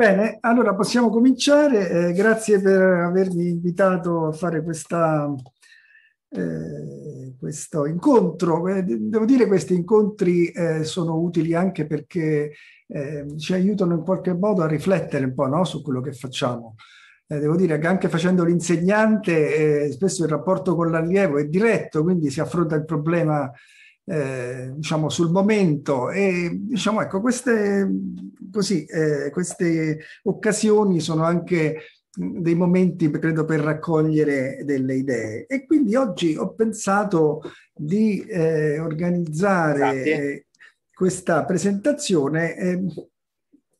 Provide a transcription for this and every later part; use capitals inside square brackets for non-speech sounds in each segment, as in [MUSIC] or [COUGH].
Bene, allora possiamo cominciare. Eh, grazie per avermi invitato a fare questa, eh, questo incontro. Eh, devo dire che questi incontri eh, sono utili anche perché eh, ci aiutano in qualche modo a riflettere un po' no, su quello che facciamo. Eh, devo dire che anche facendo l'insegnante, spesso il rapporto con l'allievo è diretto, quindi si affronta il problema eh, diciamo sul momento e diciamo ecco queste, così, eh, queste occasioni sono anche dei momenti credo per raccogliere delle idee e quindi oggi ho pensato di eh, organizzare questa presentazione eh,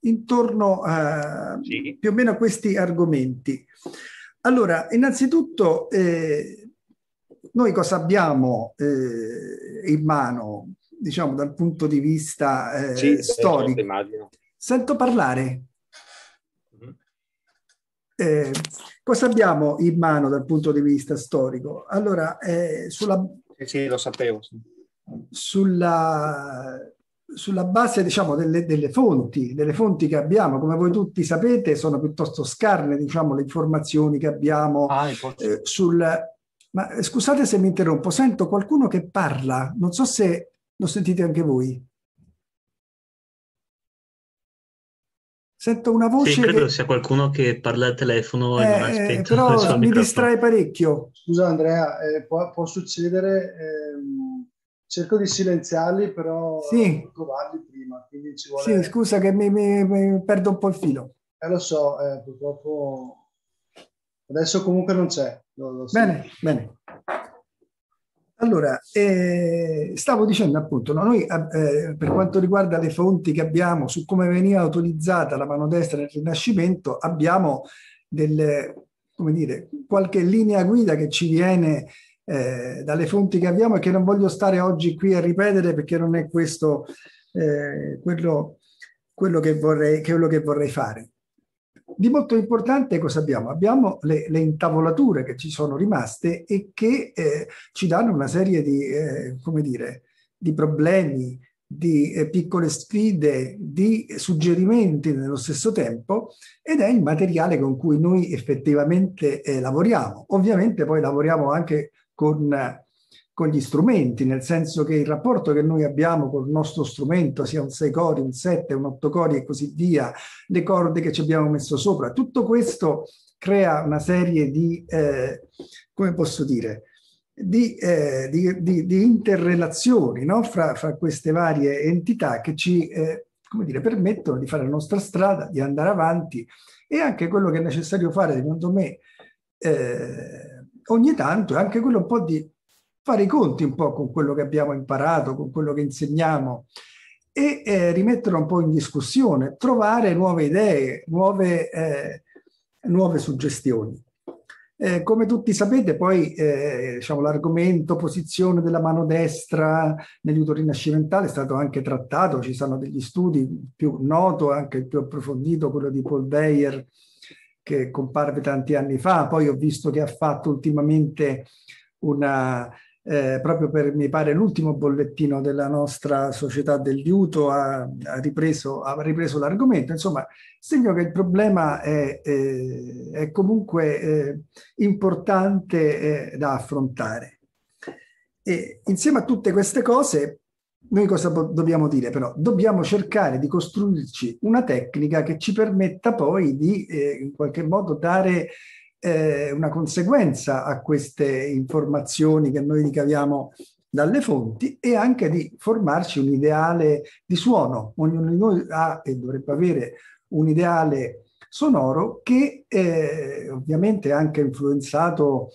intorno a sì. più o meno a questi argomenti. Allora, innanzitutto eh, noi cosa abbiamo eh, in mano, diciamo, dal punto di vista eh, sì, storico? Certo, Sento parlare. Mm-hmm. Eh, cosa abbiamo in mano dal punto di vista storico? Allora, eh, sulla, sì, lo sapevo. Sì. Sulla, sulla base diciamo, delle, delle, fonti, delle fonti che abbiamo, come voi tutti sapete, sono piuttosto scarne diciamo, le informazioni che abbiamo ah, eh, sul, ma eh, scusate se mi interrompo, sento qualcuno che parla, non so se lo sentite anche voi. Sento una voce. Sì, credo che... sia qualcuno che parla al telefono eh, e non eh, Però [LAUGHS] mi distrae parecchio. Scusa Andrea, eh, può, può, succedere. Ehm, cerco di silenziarli, però sì. trovarli prima. Quindi ci vuole... Sì, scusa che mi, mi, mi perdo un po' il filo. Eh, lo so, eh, purtroppo Adesso comunque non c'è. Lo, lo bene, bene. Allora, eh, stavo dicendo appunto, no, noi eh, per quanto riguarda le fonti che abbiamo su come veniva utilizzata la mano destra nel Rinascimento, abbiamo delle, come dire, qualche linea guida che ci viene eh, dalle fonti che abbiamo e che non voglio stare oggi qui a ripetere perché non è questo eh, quello, quello, che vorrei, quello che vorrei fare. Di molto importante cosa abbiamo? Abbiamo le, le intavolature che ci sono rimaste e che eh, ci danno una serie di, eh, come dire, di problemi, di eh, piccole sfide, di suggerimenti nello stesso tempo ed è il materiale con cui noi effettivamente eh, lavoriamo. Ovviamente poi lavoriamo anche con con gli strumenti, nel senso che il rapporto che noi abbiamo con il nostro strumento, sia un 6 cori, un 7, un 8 cori e così via, le corde che ci abbiamo messo sopra, tutto questo crea una serie di, eh, come posso dire, di, eh, di, di, di interrelazioni no? fra, fra, queste varie entità che ci eh, come dire, permettono di fare la nostra strada, di andare avanti e anche quello che è necessario fare, secondo me, eh, ogni tanto è anche quello un po' di fare i conti un po' con quello che abbiamo imparato, con quello che insegniamo e eh, rimetterlo un po' in discussione, trovare nuove idee, nuove, eh, nuove suggestioni. Eh, come tutti sapete, poi eh, diciamo, l'argomento posizione della mano destra nell'aiuto rinascimentale è stato anche trattato, ci sono degli studi, più noto, anche più approfondito, quello di Paul Bayer, che comparve tanti anni fa, poi ho visto che ha fatto ultimamente una, eh, proprio per, mi pare, l'ultimo bollettino della nostra società del liuto ha, ha, ripreso, ha ripreso, l'argomento. Insomma, segno che il problema è, eh, è comunque eh, importante eh, da affrontare. E insieme a tutte queste cose, noi cosa dobbiamo dire però? Dobbiamo cercare di costruirci una tecnica che ci permetta poi di eh, in qualche modo dare eh, una conseguenza a queste informazioni che noi ricaviamo dalle fonti e anche di formarci un ideale di suono. Ognuno di noi ha e dovrebbe avere un ideale sonoro che eh, ovviamente è anche influenzato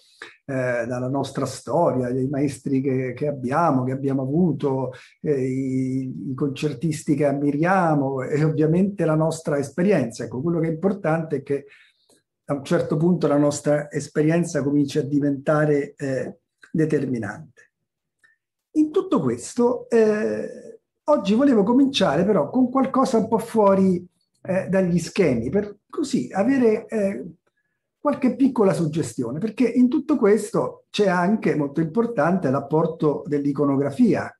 eh, dalla nostra storia, dai maestri che, che abbiamo, che abbiamo avuto, eh, i, i, concertisti che ammiriamo e ovviamente la nostra esperienza. Ecco, quello che è importante è che a un certo punto la nostra esperienza comincia a diventare eh, determinante. In tutto questo, eh, oggi volevo cominciare però con qualcosa un po' fuori eh, dagli schemi, per così avere eh, qualche piccola suggestione, perché in tutto questo c'è anche, molto importante, l'apporto dell'iconografia,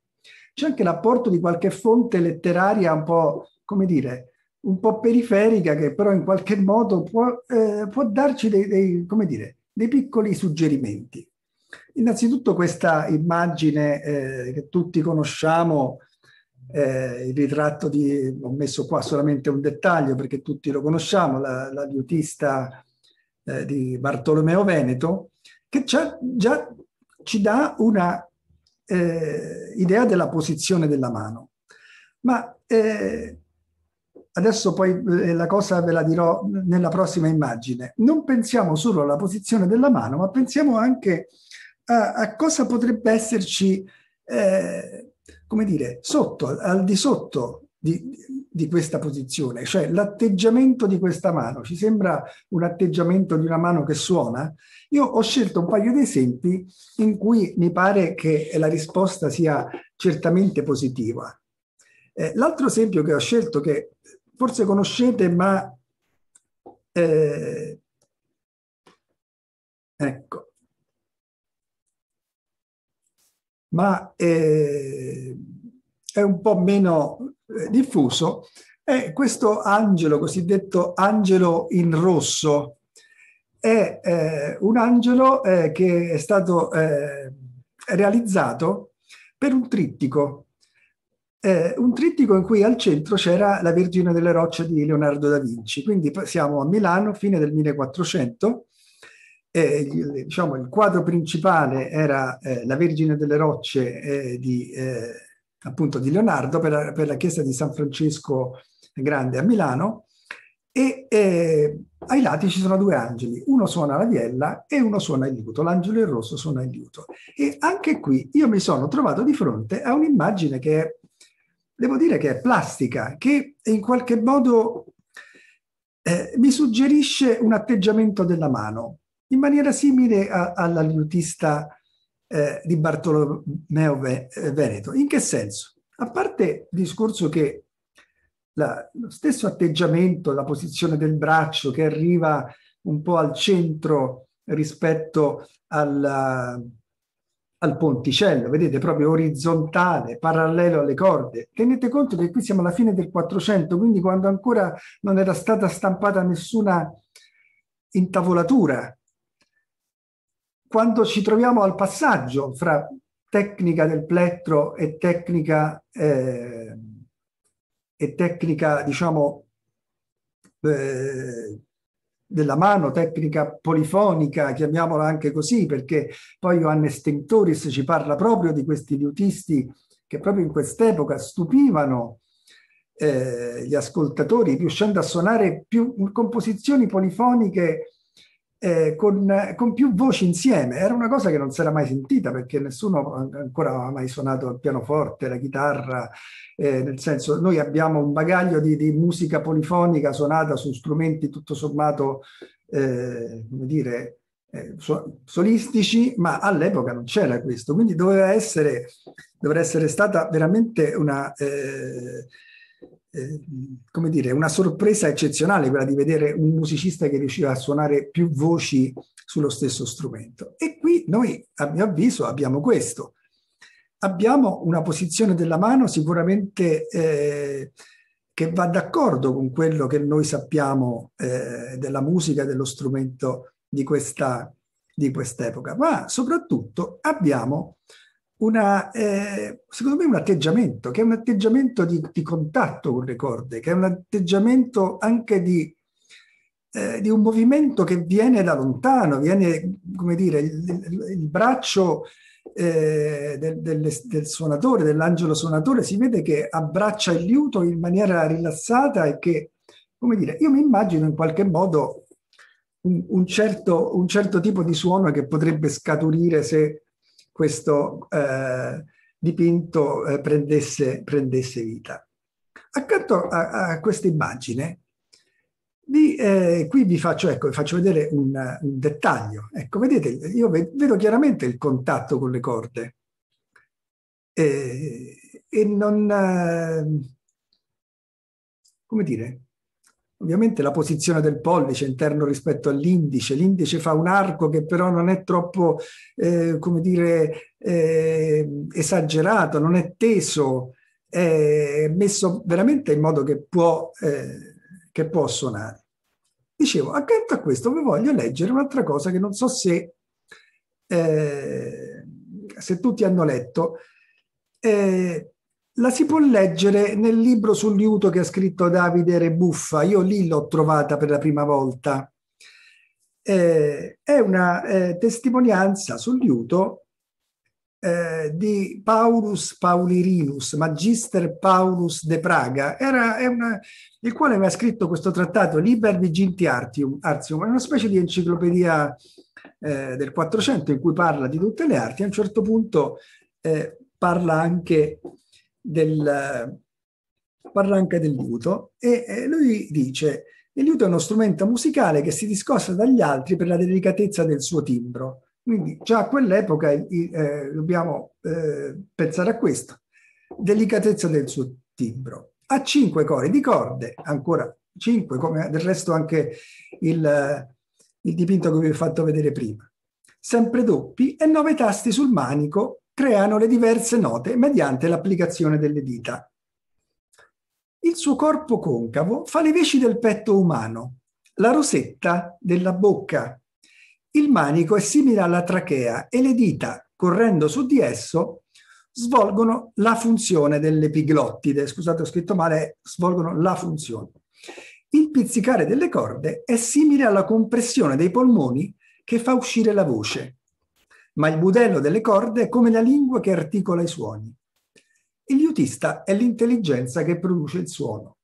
c'è anche l'apporto di qualche fonte letteraria un po', come dire, un po' periferica che però in qualche modo può, eh, può darci dei, dei, dire, dei, piccoli suggerimenti. Innanzitutto questa immagine eh, che tutti conosciamo, eh, il ritratto di, ho messo qua solamente un dettaglio perché tutti lo conosciamo, la, la liutista eh, di Bartolomeo Veneto, che già, già ci dà una eh, idea della posizione della mano. Ma eh, adesso poi eh, la cosa ve la dirò nella prossima immagine. Non pensiamo solo alla posizione della mano, ma pensiamo anche a, a cosa potrebbe esserci, eh, come dire, sotto, al di sotto di, di questa posizione, cioè l'atteggiamento di questa mano. Ci sembra un atteggiamento di una mano che suona? Io ho scelto un paio di esempi in cui mi pare che la risposta sia certamente positiva. Eh, l'altro esempio che ho scelto, che forse conoscete, ma eh, ecco, ma eh, è un po' meno eh, diffuso, è questo angelo, cosiddetto angelo in rosso. È eh, un angelo eh, che è stato eh, realizzato per un trittico eh, un trittico in cui al centro c'era la Vergine delle Rocce di Leonardo da Vinci. Quindi siamo a Milano, fine del 1400. Eh, diciamo, il quadro principale era eh, la Vergine delle Rocce eh, di, eh, appunto di Leonardo per la, per la, chiesa di San Francesco Grande a Milano e eh, ai lati ci sono due angeli, uno suona la viella e uno suona il liuto, l'angelo in rosso suona il liuto. E anche qui io mi sono trovato di fronte a un'immagine che è devo dire che è plastica, che in qualche modo eh, mi suggerisce un atteggiamento della mano, in maniera simile a, alla liutista eh, di Bartolomeo Veneto. In che senso? A parte il discorso che la, lo stesso atteggiamento, la posizione del braccio che arriva un po' al centro rispetto alla, al ponticello, vedete, proprio orizzontale, parallelo alle corde. Tenete conto che qui siamo alla fine del 400, quindi quando ancora non era stata stampata nessuna intavolatura. Quando ci troviamo al passaggio fra tecnica del plettro e tecnica, eh, e tecnica diciamo, eh, della mano, tecnica polifonica, chiamiamola anche così, perché poi Johannes Tinctoris ci parla proprio di questi liutisti che proprio in quest'epoca stupivano eh, gli ascoltatori, riuscendo a suonare più composizioni polifoniche eh, con, con, più voci insieme. Era una cosa che non si era mai sentita perché nessuno ancora aveva mai suonato il pianoforte, la chitarra, eh, nel senso noi abbiamo un bagaglio di, di, musica polifonica suonata su strumenti tutto sommato, eh, come dire, eh, solistici, ma all'epoca non c'era questo, quindi doveva essere, doveva essere stata veramente una eh, eh, come dire, una sorpresa eccezionale quella di vedere un musicista che riusciva a suonare più voci sullo stesso strumento. E qui noi, a mio avviso, abbiamo questo. Abbiamo una posizione della mano sicuramente eh, che va d'accordo con quello che noi sappiamo eh, della musica, dello strumento di questa di quest'epoca, ma soprattutto abbiamo una, eh, secondo me un atteggiamento, che è un atteggiamento di, di, contatto con le corde, che è un atteggiamento anche di, eh, di un movimento che viene da lontano, viene, come dire, il, il, braccio eh, del, del, del, suonatore, dell'angelo suonatore, si vede che abbraccia il liuto in maniera rilassata e che, come dire, io mi immagino in qualche modo un, un, certo, un certo tipo di suono che potrebbe scaturire se questo eh, dipinto eh, prendesse, prendesse, vita. Accanto a, a questa immagine, vi, eh, qui vi faccio, ecco, vi faccio vedere un, un, dettaglio. Ecco, vedete, io vedo chiaramente il contatto con le corde e, e non, eh, come dire, Ovviamente la posizione del pollice interno rispetto all'indice, l'indice fa un arco che però non è troppo, eh, come dire, eh, esagerato, non è teso, è messo veramente in modo che può, eh, che può suonare. Dicevo, accanto a questo vi voglio leggere un'altra cosa che non so se, eh, se tutti hanno letto. Eh, la si può leggere nel libro sul liuto che ha scritto Davide Rebuffa. Io lì l'ho trovata per la prima volta. Eh, è una eh, testimonianza sul liuto eh, di Paulus Paulirinus, Magister Paulus de Praga, Era, una, il quale aveva scritto questo trattato Liber Viginti Artium, Artium una specie di enciclopedia eh, del 400 in cui parla di tutte le arti. A un certo punto eh, parla anche del, anche del liuto e eh, lui dice il liuto è uno strumento musicale che si discosta dagli altri per la delicatezza del suo timbro. Quindi già a quell'epoca eh, dobbiamo eh, pensare a questo, delicatezza del suo timbro. Ha cinque cori di corde, ancora cinque, come del resto anche il, il dipinto che vi ho fatto vedere prima. Sempre doppi e nove tasti sul manico creano le diverse note mediante l'applicazione delle dita. Il suo corpo concavo fa le veci del petto umano, la rosetta della bocca. Il manico è simile alla trachea e le dita, correndo su di esso, svolgono la funzione dell'epiglottide. Scusate, ho scritto male, svolgono la funzione. Il pizzicare delle corde è simile alla compressione dei polmoni che fa uscire la voce ma il budello delle corde è come la lingua che articola i suoni. Il liutista è l'intelligenza che produce il suono.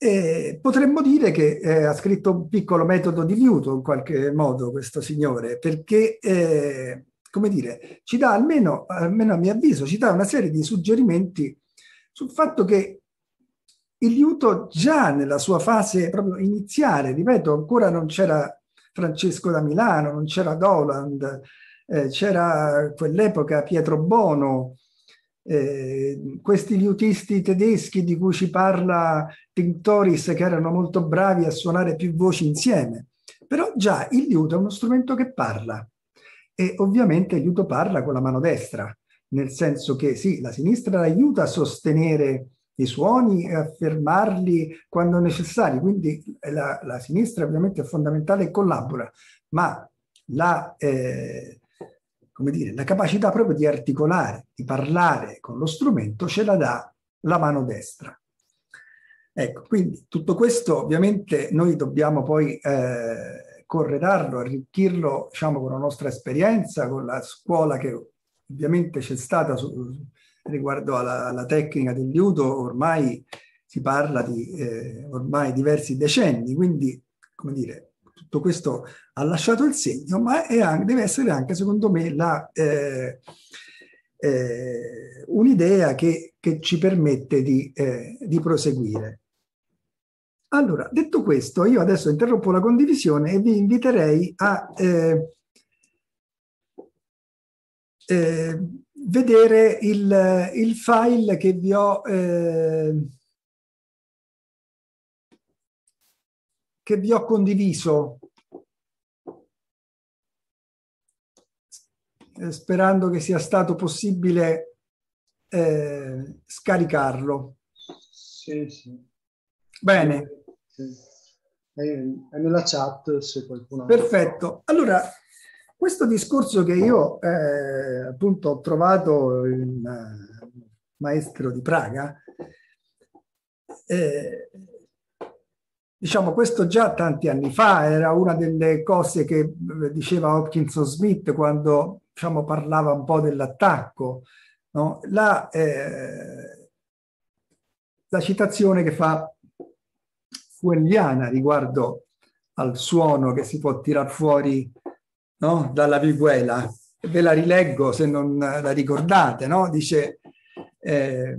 E potremmo dire che eh, ha scritto un piccolo metodo di liuto in qualche modo questo signore, perché, eh, come dire, ci dà almeno, almeno a mio avviso, ci dà una serie di suggerimenti sul fatto che il liuto già nella sua fase proprio iniziale, ripeto, ancora non c'era Francesco da Milano, non c'era Doland, eh, c'era quell'epoca Pietro Bono, eh, questi liutisti tedeschi di cui ci parla Tinctoris che erano molto bravi a suonare più voci insieme. Però già il liuto è uno strumento che parla e ovviamente il liuto parla con la mano destra, nel senso che sì, la sinistra aiuta a sostenere i suoni e affermarli quando necessari. Quindi la, la sinistra ovviamente è fondamentale e collabora, ma la, eh, come dire, la capacità proprio di articolare, di parlare con lo strumento ce la dà la mano destra. Ecco, quindi tutto questo ovviamente noi dobbiamo poi eh, corredarlo, arricchirlo diciamo, con la nostra esperienza, con la scuola che ovviamente c'è stata su, riguardo alla, alla tecnica del liuto ormai si parla di eh, ormai diversi decenni, quindi come dire, tutto questo ha lasciato il segno, ma anche, deve essere anche secondo me la, eh, eh, un'idea che, che, ci permette di, eh, di, proseguire. Allora, detto questo, io adesso interrompo la condivisione e vi inviterei a eh, eh, vedere il, il, file che vi ho eh, che vi ho condiviso eh, sperando che sia stato possibile eh, scaricarlo. Sì, sì. Bene. Sì. È, è nella chat se qualcuno... Perfetto. Allora, questo discorso che io eh, appunto ho trovato in uh, maestro di Praga, eh, diciamo questo già tanti anni fa era una delle cose che eh, diceva Hopkinson Smith quando diciamo, parlava un po' dell'attacco. No? La, eh, la citazione che fa Fuelliana riguardo al suono che si può tirar fuori no? dalla Viguela. Ve la rileggo se non la ricordate, no? Dice eh,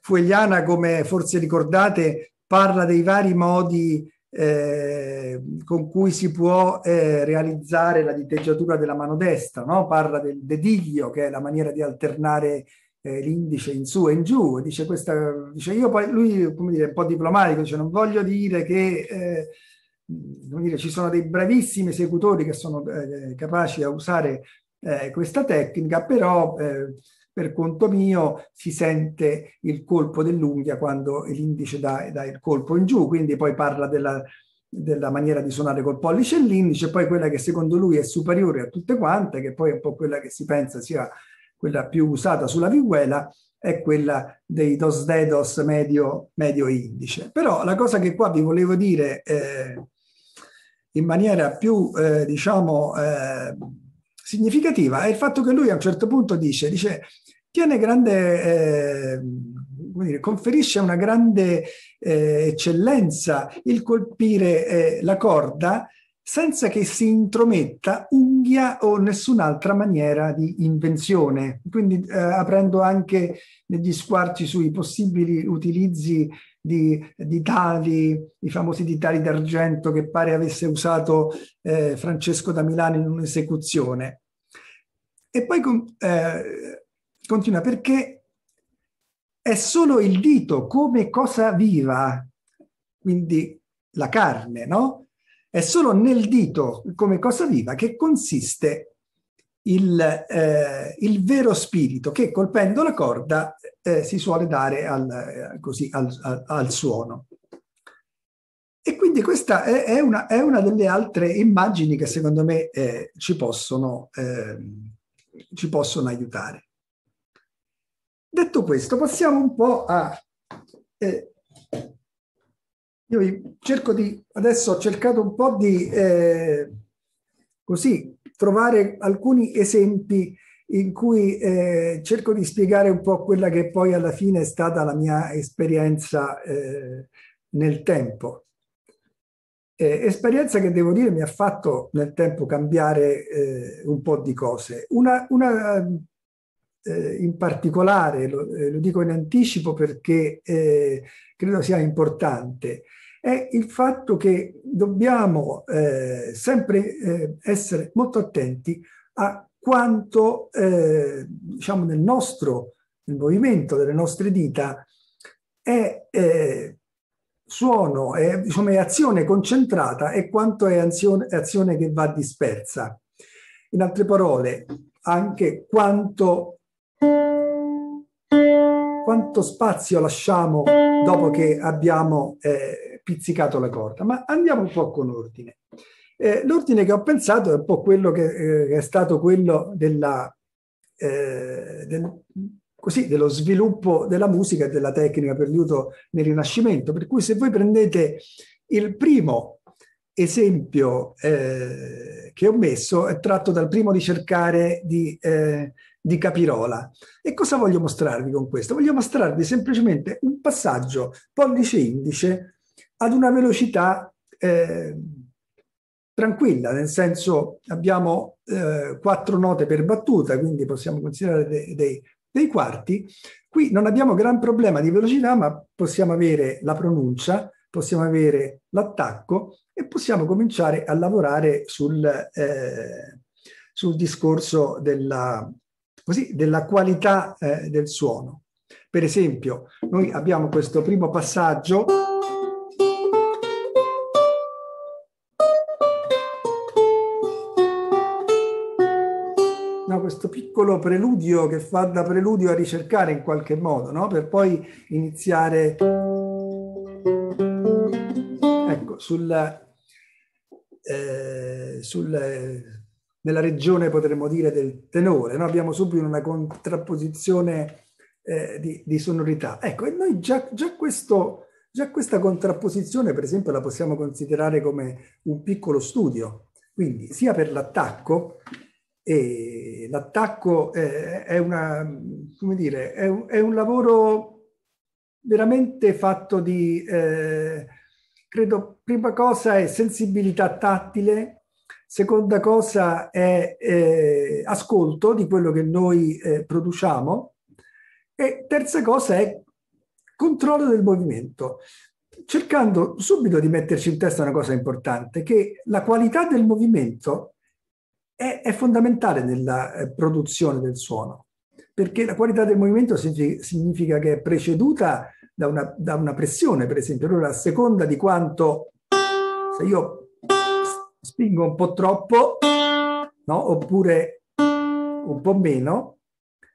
Fuegliana, come forse ricordate, parla dei vari modi eh, con cui si può eh, realizzare la diteggiatura della mano destra, no? parla del dediglio, che è la maniera di alternare eh, l'indice in su e in giù. Dice, questa, dice io poi, lui come dire, un po' diplomatico, dice non voglio dire che eh, dire, ci sono dei bravissimi esecutori che sono eh, capaci a usare eh, questa tecnica, però eh, per conto mio si sente il colpo dell'unghia quando l'indice dà, dà il colpo in giù, quindi poi parla della, della maniera di suonare col pollice e l'indice, poi quella che secondo lui è superiore a tutte quante, che poi è un po' quella che si pensa sia quella più usata sulla vihuela, è quella dei dos dedos medio, medio indice. Però la cosa che qua vi volevo dire eh, in maniera più, eh, diciamo, eh, significativa è il fatto che lui a un certo punto dice, dice tiene grande, eh, dire, conferisce una grande eh, eccellenza il colpire eh, la corda senza che si intrometta unghia o nessun'altra maniera di invenzione, quindi eh, aprendo anche degli squarci sui possibili utilizzi di, di tali, i famosi ditali d'argento che pare avesse usato eh, Francesco da Milano in un'esecuzione. E poi eh, continua perché è solo il dito come cosa viva, quindi la carne, no? È solo nel dito come cosa viva che consiste il, eh, il vero spirito che colpendo la corda eh, si suole dare al, eh, così, al, al, suono. E quindi questa è, è, una, è, una, delle altre immagini che secondo me eh, ci, possono, ehm, ci possono aiutare. Detto questo, passiamo un po' a eh, io cerco di, adesso ho cercato un po' di eh, così trovare alcuni esempi in cui eh, cerco di spiegare un po' quella che poi alla fine è stata la mia esperienza eh, nel tempo. Eh, esperienza che devo dire mi ha fatto nel tempo cambiare eh, un po' di cose. Una, una eh, in particolare, lo, eh, lo, dico in anticipo perché credo sia importante, è il fatto che dobbiamo eh, sempre eh, essere molto attenti a quanto eh, diciamo nel nostro nel movimento delle nostre dita è eh, suono, è, diciamo, è, azione concentrata e quanto è azione, azione che va dispersa. In altre parole, anche quanto quanto spazio lasciamo dopo che abbiamo eh, pizzicato la corda, ma andiamo un po' con ordine. Eh, l'ordine che ho pensato è un po' quello che, eh, è stato quello della, eh, del, così, dello sviluppo della musica e della tecnica per liuto nel Rinascimento. Per cui se voi prendete il primo esempio eh, che ho messo è tratto dal primo ricercare di, eh, di Capirola. E cosa voglio mostrarvi con questo? Voglio mostrarvi semplicemente un passaggio pollice-indice ad una velocità eh, tranquilla, nel senso abbiamo eh, quattro note per battuta, quindi possiamo considerare dei, dei, dei quarti. Qui non abbiamo gran problema di velocità, ma possiamo avere la pronuncia, possiamo avere l'attacco e possiamo cominciare a lavorare sul, eh, sul discorso della, così, della qualità eh, del suono. Per esempio, noi abbiamo questo primo passaggio piccolo preludio che fa da preludio a ricercare in qualche modo, no? per poi iniziare ecco, sul, eh, sul, nella regione potremmo dire del tenore, no? abbiamo subito una contrapposizione eh, di, di, sonorità. Ecco, e noi già, già, questo, già questa contrapposizione, per esempio, la possiamo considerare come un piccolo studio, quindi sia per l'attacco e l'attacco è, è, una, dire, è, un, è un lavoro veramente fatto di, eh, credo, prima cosa è sensibilità tattile, seconda cosa è eh, ascolto di quello che noi eh, produciamo e terza cosa è controllo del movimento cercando subito di metterci in testa una cosa importante, che la qualità del movimento è, è fondamentale nella eh, produzione del suono, perché la qualità del movimento significa che è preceduta da una, da una pressione, per esempio. Allora, a seconda di quanto, se io spingo un po' troppo, no? oppure un po' meno,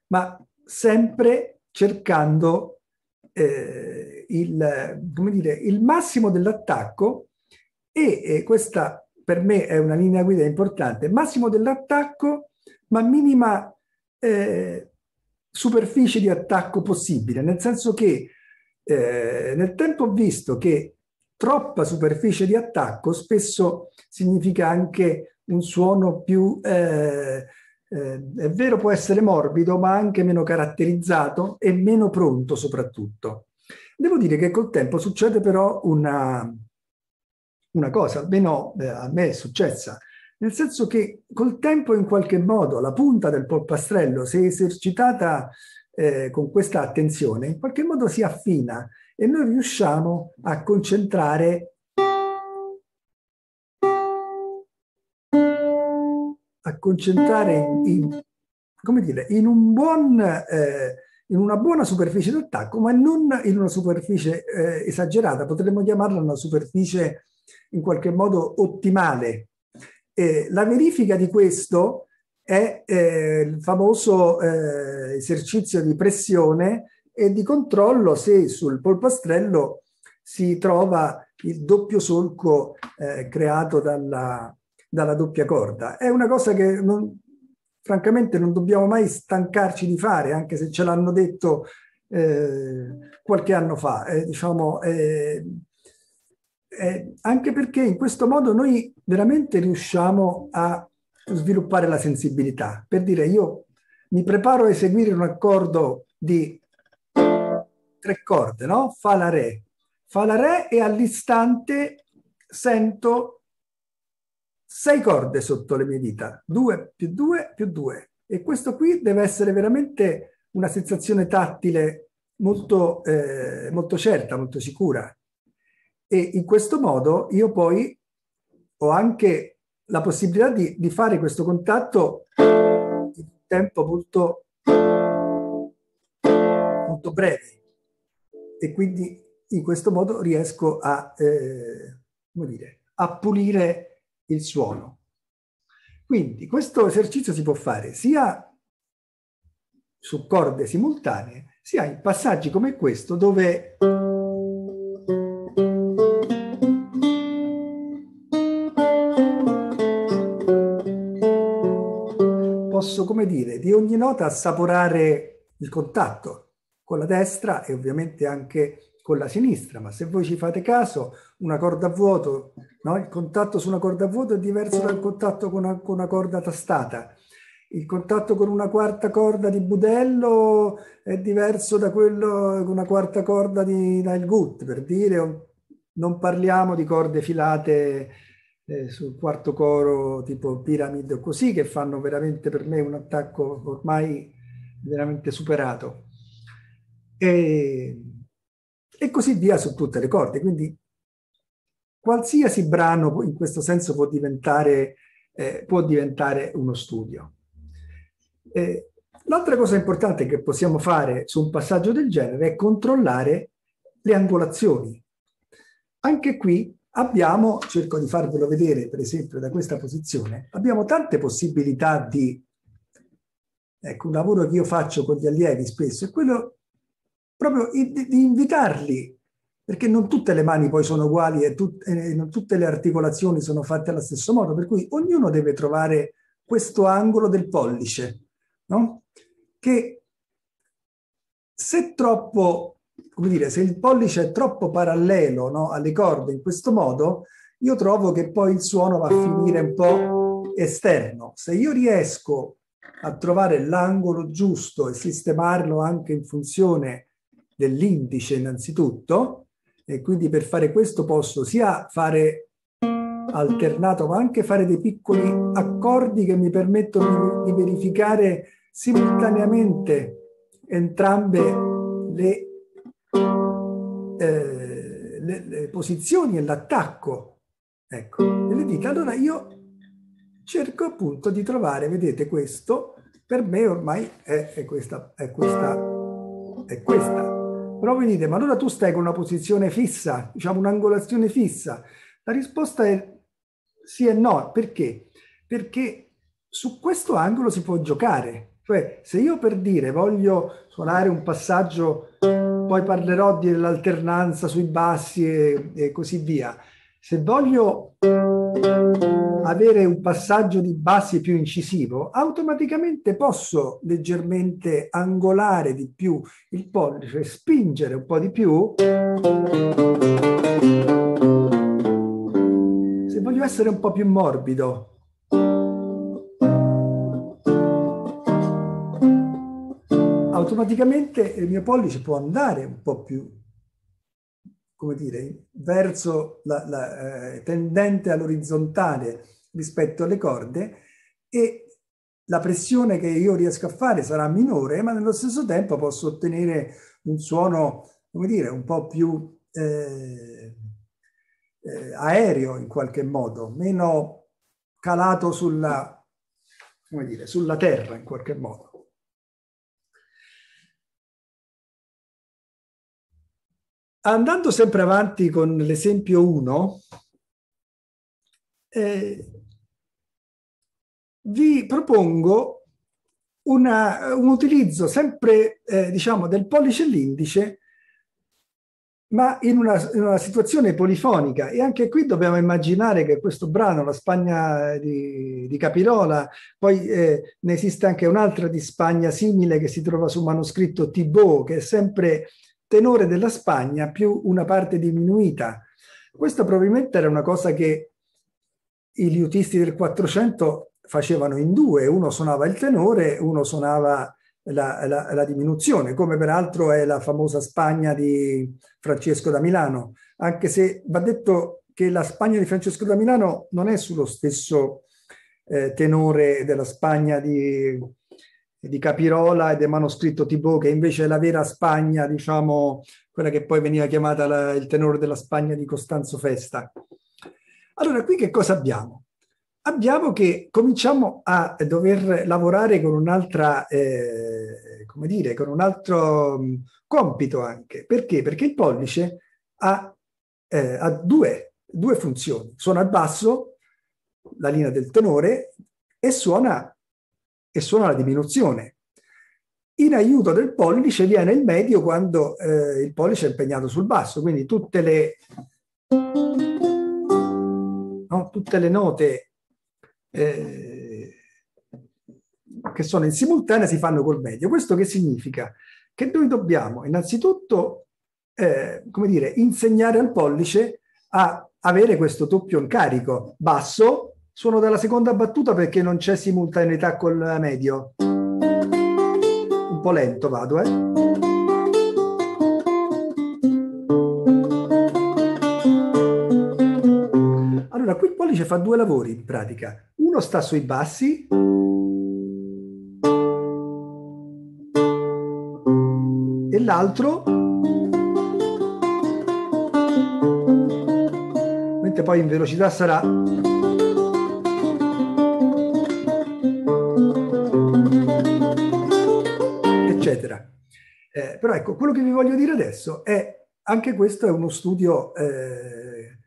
ma sempre cercando eh, il, dire, il massimo dell'attacco e eh, questa per me è una linea guida importante, massimo dell'attacco ma minima eh, superficie di attacco possibile, nel senso che eh, nel tempo ho visto che troppa superficie di attacco spesso significa anche un suono più, eh, eh, è vero può essere morbido, ma anche meno caratterizzato e meno pronto soprattutto. Devo dire che col tempo succede però una, una cosa, almeno a me è successa, nel senso che col tempo in qualche modo la punta del polpastrello, se esercitata eh, con questa attenzione, in qualche modo si affina e noi riusciamo a concentrare a concentrare in, in, come dire, in, un buon, eh, in una buona superficie d'attacco, ma non in una superficie eh, esagerata, potremmo chiamarla una superficie in qualche modo ottimale. Eh, la verifica di questo è eh, il famoso eh, esercizio di pressione e di controllo se sul polpastrello si trova il doppio solco eh, creato dalla, dalla, doppia corda. È una cosa che non, francamente non dobbiamo mai stancarci di fare, anche se ce l'hanno detto eh, qualche anno fa. Eh, diciamo, eh, anche perché in questo modo noi veramente riusciamo a sviluppare la sensibilità. Per dire, io mi preparo a eseguire un accordo di tre corde, no? Fa la re. Fa la re e all'istante sento sei corde sotto le mie dita, due più due più due. E questo qui deve essere veramente una sensazione tattile molto, eh, molto certa, molto sicura. E in questo modo io poi ho anche la possibilità di, di fare questo contatto in tempo molto, molto breve e quindi in questo modo riesco a, eh, dire, a pulire il suono. Quindi questo esercizio si può fare sia su corde simultanee, sia in passaggi come questo dove come dire, di ogni nota assaporare il contatto con la destra e ovviamente anche con la sinistra, ma se voi ci fate caso, una corda a vuoto, no? il contatto su una corda a vuoto è diverso dal contatto con una, con una corda tastata. Il contatto con una quarta corda di budello è diverso da quello con una quarta corda di Nile Gut, per dire, non parliamo di corde filate eh, sul quarto coro tipo piramide o così, che fanno veramente per me un attacco ormai veramente superato e, e così via su tutte le corde. Quindi qualsiasi brano in questo senso può diventare, eh, può diventare uno studio. Eh, l'altra cosa importante che possiamo fare su un passaggio del genere è controllare le angolazioni. Anche qui abbiamo, cerco di farvelo vedere per esempio da questa posizione, abbiamo tante possibilità di, ecco un lavoro che io faccio con gli allievi spesso è quello proprio di invitarli, perché non tutte le mani poi sono uguali e, tut e non tutte le articolazioni sono fatte allo stesso modo, per cui ognuno deve trovare questo angolo del pollice, no? che se troppo, come dire, se il pollice è troppo parallelo no, alle corde in questo modo, io trovo che poi il suono va a finire un po' esterno. Se io riesco a trovare l'angolo giusto e sistemarlo anche in funzione dell'indice innanzitutto e quindi per fare questo posso sia fare alternato ma anche fare dei piccoli accordi che mi permettono di, di verificare simultaneamente entrambe le, eh, le, le posizioni e l'attacco ecco, delle dita. Allora io cerco appunto di trovare, vedete questo, per me ormai è, è questa, è questa, è questa però voi dite, ma allora tu stai con una posizione fissa, diciamo un'angolazione fissa? La risposta è sì e no. Perché? Perché su questo angolo si può giocare. Cioè, se io per dire voglio suonare un passaggio, poi parlerò dell'alternanza sui bassi e, e così via. Se voglio avere un passaggio di bassi più incisivo, automaticamente posso leggermente angolare di più il pollice, spingere un po' di più. Se voglio essere un po' più morbido, automaticamente il mio pollice può andare un po' più, come dire, verso la, la eh, tendente all'orizzontale rispetto alle corde e la pressione che io riesco a fare sarà minore, ma nello stesso tempo posso ottenere un suono, come dire, un po' più eh, eh, aereo in qualche modo, meno calato sulla, come dire, sulla terra in qualche modo. Andando sempre avanti con l'esempio 1, eh, vi propongo una, un utilizzo sempre, eh, diciamo, del pollice e l'indice, ma in una, in una, situazione polifonica. E anche qui dobbiamo immaginare che questo brano, la Spagna di, di Capirola, poi eh, ne esiste anche un'altra di Spagna simile che si trova sul manoscritto Thibaut, che è sempre tenore della Spagna più una parte diminuita. Questo probabilmente era una cosa che i liutisti del 400 facevano in due, uno suonava il tenore, uno suonava la, la, la, diminuzione, come peraltro è la famosa Spagna di Francesco da Milano, anche se va detto che la Spagna di Francesco da Milano non è sullo stesso eh, tenore della Spagna di di Capirola e del manoscritto Thibaut, che invece è la vera Spagna, diciamo, quella che poi veniva chiamata la, il tenore della Spagna di Costanzo Festa. Allora, qui che cosa abbiamo? Abbiamo che cominciamo a dover lavorare con un'altra, eh, come dire, con un altro um, compito anche. Perché? Perché il pollice ha, eh, ha due, due funzioni. Suona al basso, la linea del tenore, e suona e suona la diminuzione. In aiuto del pollice viene il medio quando eh, il pollice è impegnato sul basso, quindi tutte le, no, tutte le note eh, che sono in simultanea si fanno col medio. Questo che significa? Che noi dobbiamo innanzitutto, eh, come dire, insegnare al pollice a avere questo doppio incarico, basso sono dalla seconda battuta perché non c'è simultaneità col medio. Un po' lento vado, eh. Allora, qui il pollice fa due lavori in pratica. Uno sta sui bassi e l'altro mentre poi in velocità sarà però ecco, quello che vi voglio dire adesso è, anche questo è uno studio eh,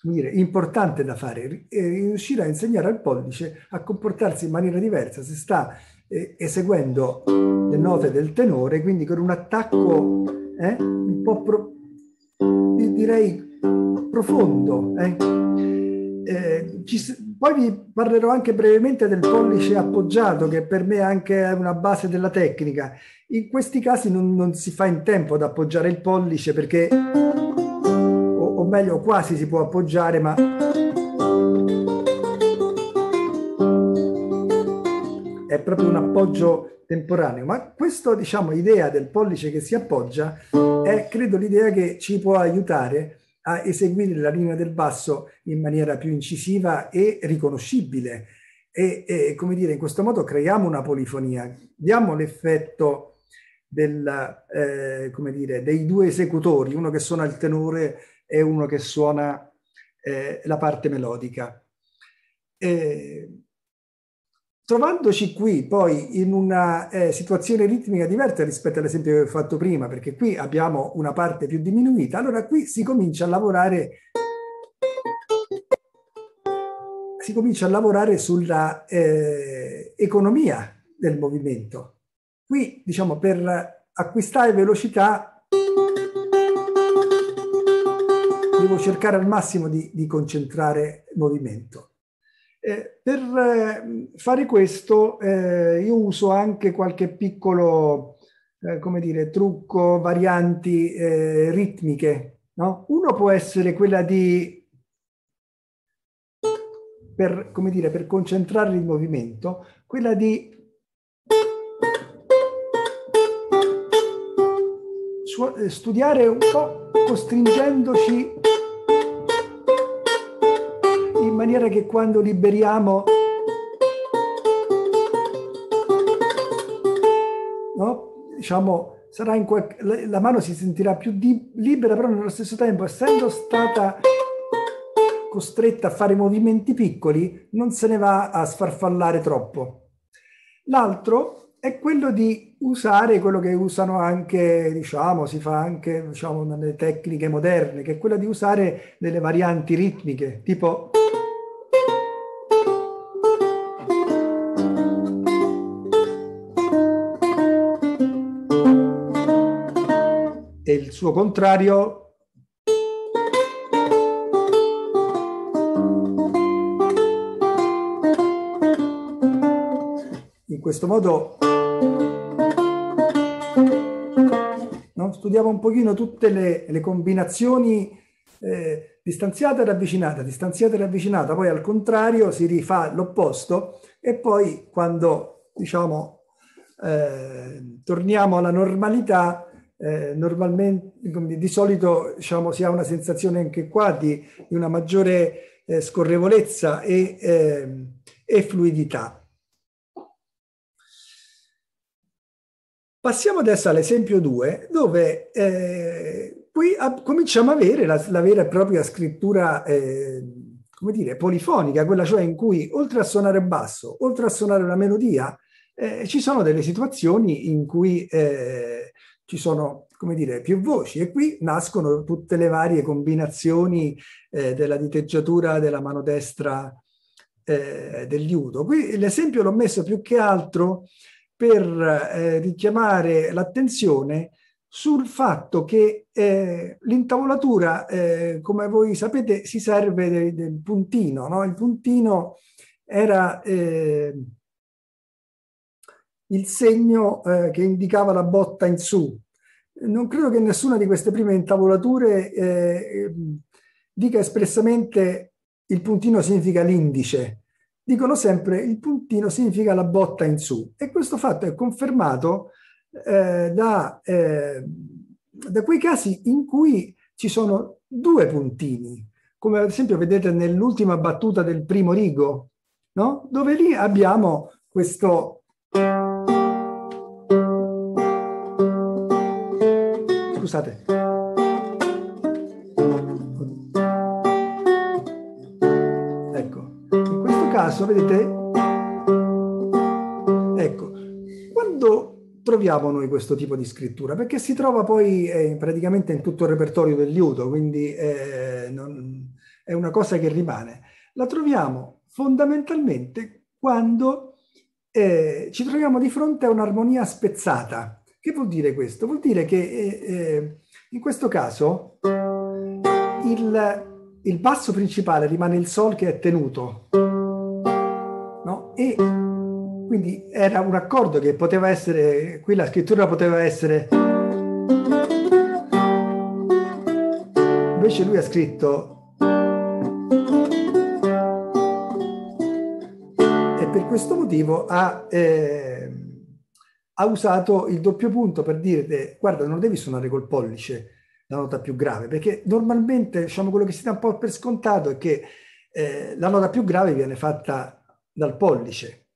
dire, importante da fare, eh, riuscire a insegnare al pollice a comportarsi in maniera diversa se sta eh, eseguendo le note del tenore, quindi con un attacco eh, un po' pro, direi profondo. Eh. Ci, poi vi parlerò anche brevemente del pollice appoggiato, che per me anche è una base della tecnica. In questi casi non, non si fa in tempo ad appoggiare il pollice perché, o, o meglio, quasi si può appoggiare, ma è proprio un appoggio temporaneo. Ma questa, diciamo, idea del pollice che si appoggia è, credo, l'idea che ci può aiutare a eseguire la linea del basso in maniera più incisiva e riconoscibile. E, e come dire, in questo modo creiamo una polifonia, diamo l'effetto del, eh, come dire, dei due esecutori, uno che suona il tenore e uno che suona eh, la parte melodica. E, trovandoci qui poi in una eh, situazione ritmica diversa rispetto all'esempio che ho fatto prima, perché qui abbiamo una parte più diminuita, allora qui si comincia a lavorare si comincia a lavorare sulla eh, economia del movimento. Qui, diciamo, per acquistare velocità devo cercare al massimo di, di concentrare movimento. Eh, per eh, fare questo eh, io uso anche qualche piccolo, eh, come dire, trucco, varianti eh, ritmiche. No? Uno può essere quella di, per, come dire, per concentrare il movimento, quella di studiare un po' costringendoci in maniera che quando liberiamo no? diciamo sarà in quel, la mano si sentirà più di, libera però nello stesso tempo essendo stata costretta a fare movimenti piccoli non se ne va a sfarfallare troppo l'altro è quello di usare quello che usano anche, diciamo, si fa anche diciamo, nelle tecniche moderne, che è quella di usare delle varianti ritmiche, tipo e il suo contrario in questo modo no? studiamo un pochino tutte le, le combinazioni eh, distanziata e ravvicinata, distanziata e ravvicinata, poi al contrario si rifà l'opposto e poi quando diciamo eh, torniamo alla normalità eh, normalmente di solito diciamo, si ha una sensazione anche qua di, di una maggiore eh, scorrevolezza e, eh, e, fluidità. Passiamo adesso all'esempio 2, dove eh, qui a, cominciamo a avere la, la, vera e propria scrittura, eh, come dire, polifonica, quella cioè in cui oltre a suonare basso, oltre a suonare una melodia, eh, ci sono delle situazioni in cui ci sono come dire, più voci e qui nascono tutte le varie combinazioni eh, della diteggiatura della mano destra eh, del liudo. Qui l'esempio l'ho messo più che altro per eh, richiamare l'attenzione sul fatto che eh, l'intavolatura, eh, come voi sapete, si serve de del puntino. No? Il puntino era eh, il segno eh, che indicava la botta in su. Non credo che nessuna di queste prime intavolature eh, dica espressamente il puntino significa l'indice. Dicono sempre il puntino significa la botta in su. E questo fatto è confermato eh, da, eh, da quei casi in cui ci sono due puntini, come ad esempio vedete nell'ultima battuta del primo rigo, no? dove lì abbiamo questo scusate. Caso, vedete, ecco, quando troviamo noi questo tipo di scrittura? Perché si trova poi eh, praticamente in tutto il repertorio del liuto, quindi eh, non, è una cosa che rimane. La troviamo fondamentalmente quando eh, ci troviamo di fronte a un'armonia spezzata, che vuol dire questo? Vuol dire che eh, eh, in questo caso il, il, basso principale rimane il Sol che è tenuto? E quindi era un accordo che poteva essere, qui la scrittura poteva essere, invece lui ha scritto e per questo motivo ha... Eh, ha usato il doppio punto per dire guarda non devi suonare col pollice la nota più grave perché normalmente diciamo quello che si dà un po' per scontato è che eh, la nota più grave viene fatta dal pollice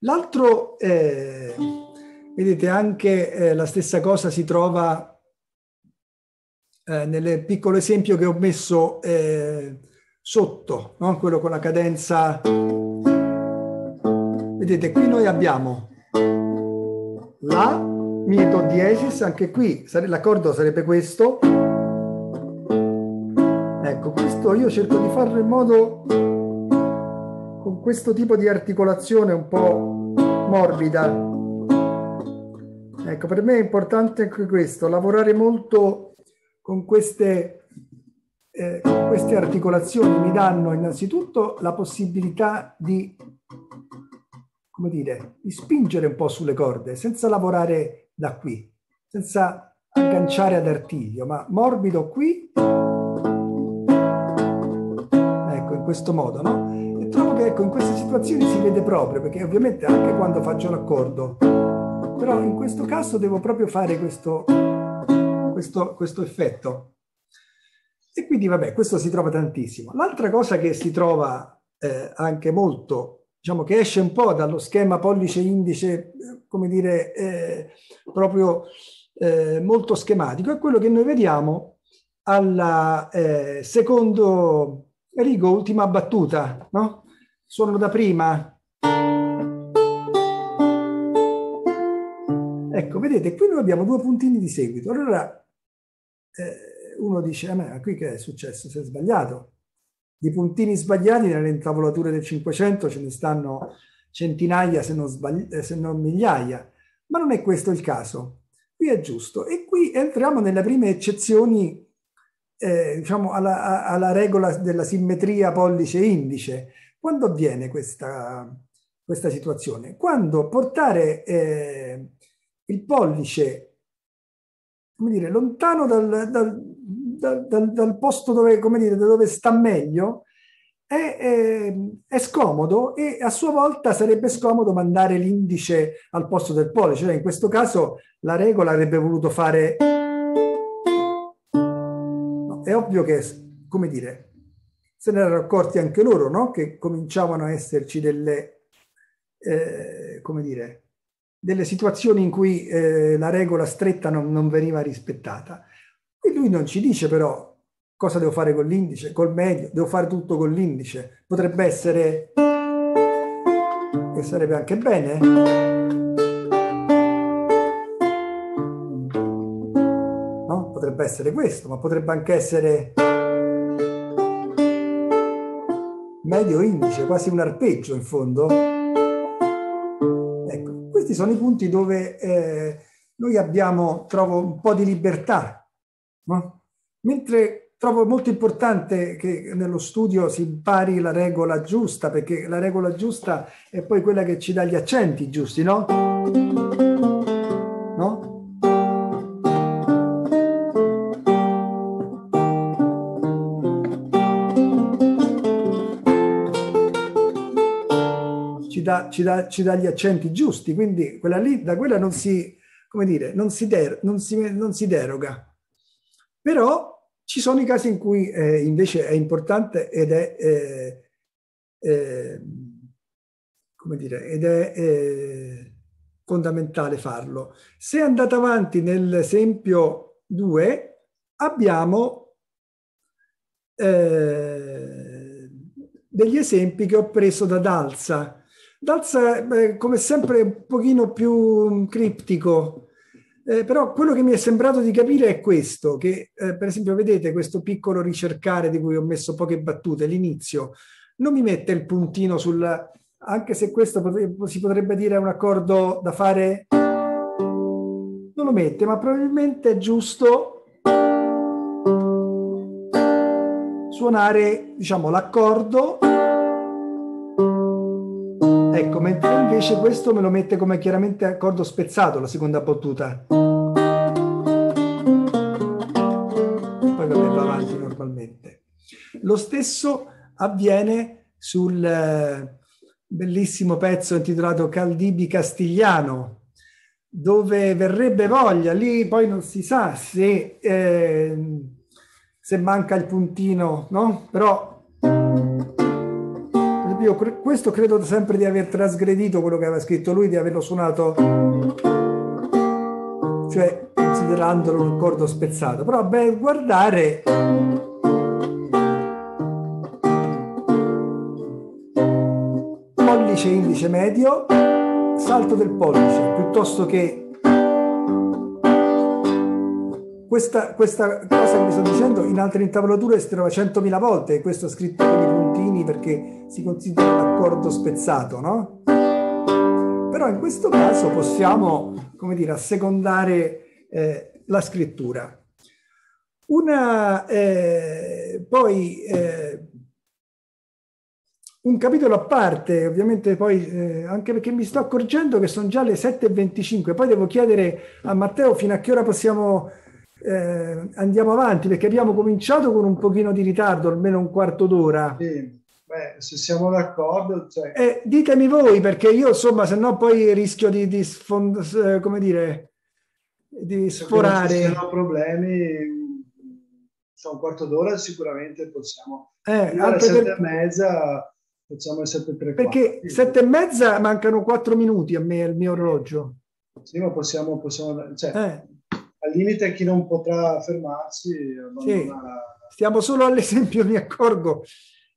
l'altro eh, vedete anche eh, la stessa cosa si trova eh, nel piccolo esempio che ho messo eh, sotto no? quello con la cadenza vedete qui noi abbiamo la, mi, do diesis, anche qui l'accordo sarebbe questo. Ecco, questo io cerco di farlo in modo con questo tipo di articolazione un po' morbida. Ecco, per me è importante anche questo, lavorare molto con queste, eh, queste articolazioni mi danno innanzitutto la possibilità di, come dire, di spingere un po' sulle corde senza lavorare da qui, senza agganciare ad artiglio, ma morbido qui, ecco, in questo modo, no? Ecco, in queste situazioni si vede proprio, perché ovviamente anche quando faccio l'accordo, però in questo caso devo proprio fare questo, questo, questo effetto. E quindi, vabbè, questo si trova tantissimo. L'altra cosa che si trova eh, anche molto, diciamo che esce un po' dallo schema pollice-indice, come dire, eh, proprio eh, molto schematico, è quello che noi vediamo alla eh, secondo rigo, ultima battuta, no? Suono da prima. Ecco, vedete, qui noi abbiamo due puntini di seguito. Allora, eh, uno dice, a me, qui che è successo? Si è sbagliato. Di puntini sbagliati nelle intavolature del 500 ce ne stanno centinaia, se non, sbagli- se non migliaia. Ma non è questo il caso. Qui è giusto. E qui entriamo nelle prime eccezioni, eh, diciamo, alla, alla, regola della simmetria pollice-indice. Quando avviene questa, questa situazione? Quando portare eh, il pollice come dire, lontano dal, dal, dal, dal posto dove, come dire, dove sta meglio, è, è, è, scomodo e a sua volta sarebbe scomodo mandare l'indice al posto del pollice. Cioè in questo caso la regola avrebbe voluto fare... No, è ovvio che, come dire, se ne erano accorti anche loro, no? Che cominciavano a esserci delle, eh, come dire, delle situazioni in cui eh, la regola stretta non, non, veniva rispettata. E lui non ci dice però cosa devo fare con l'indice, col medio, devo fare tutto con l'indice. Potrebbe essere, che sarebbe anche bene, no? Potrebbe essere questo, ma potrebbe anche essere medio indice, quasi un arpeggio in fondo questi sono i punti dove eh, noi abbiamo, trovo, un po' di libertà, no? mentre trovo molto importante che nello studio si impari la regola giusta, perché la regola giusta è poi quella che ci dà gli accenti giusti? No? Ci dà, ci, dà, gli accenti giusti, quindi quella lì, da quella non si, come dire, non si, der, non si, non si deroga. Però ci sono i casi in cui eh, invece è importante ed è, eh, eh, come dire, ed è eh, fondamentale farlo. Se andate avanti nell'esempio 2, abbiamo eh, degli esempi che ho preso da Dalza è come sempre un pochino più criptico, eh, però quello che mi è sembrato di capire è questo, che eh, per esempio vedete questo piccolo ricercare di cui ho messo poche battute, l'inizio, non mi mette il puntino sul, anche se questo si potrebbe dire è un accordo da fare, non lo mette, ma probabilmente è giusto suonare diciamo l'accordo Ecco, mentre invece questo me lo mette come chiaramente accordo spezzato, la seconda battuta. Poi vabbè, va avanti normalmente. Lo stesso avviene sul eh, bellissimo pezzo intitolato Caldibi Castigliano, dove verrebbe voglia, lì poi non si sa se, eh, se manca il puntino, no? Però io questo credo sempre di aver trasgredito quello che aveva scritto lui, di averlo suonato, cioè considerandolo un accordo spezzato. Però beh, guardare pollice, indice medio, salto del pollice, piuttosto che questa, questa, cosa che vi sto dicendo in altre intavolature si trova 100.000 volte questo scritto con i puntini perché si considera l'accordo spezzato, no? però in questo caso possiamo, come dire, assecondare eh, la scrittura. Una, eh, poi eh, un capitolo a parte, ovviamente poi eh, anche perché mi sto accorgendo che sono già le 7.25, poi devo chiedere a Matteo fino a che ora possiamo eh, andiamo avanti perché abbiamo cominciato con un pochino di ritardo, almeno un quarto d'ora. Sì. Beh, se siamo d'accordo, cioè... eh, ditemi voi perché io insomma, se no poi rischio di, di sfond- come dire, di sforare. Se non problemi, un quarto d'ora sicuramente possiamo. Eh, alle sette per... e mezza facciamo le sette e tre Perché sette e mezza mancano quattro minuti a me, al mio orologio. Sì, ma possiamo, possiamo cioè, eh. Al limite chi non potrà fermarsi. Sì. Stiamo solo all'esempio, [LAUGHS] mi accorgo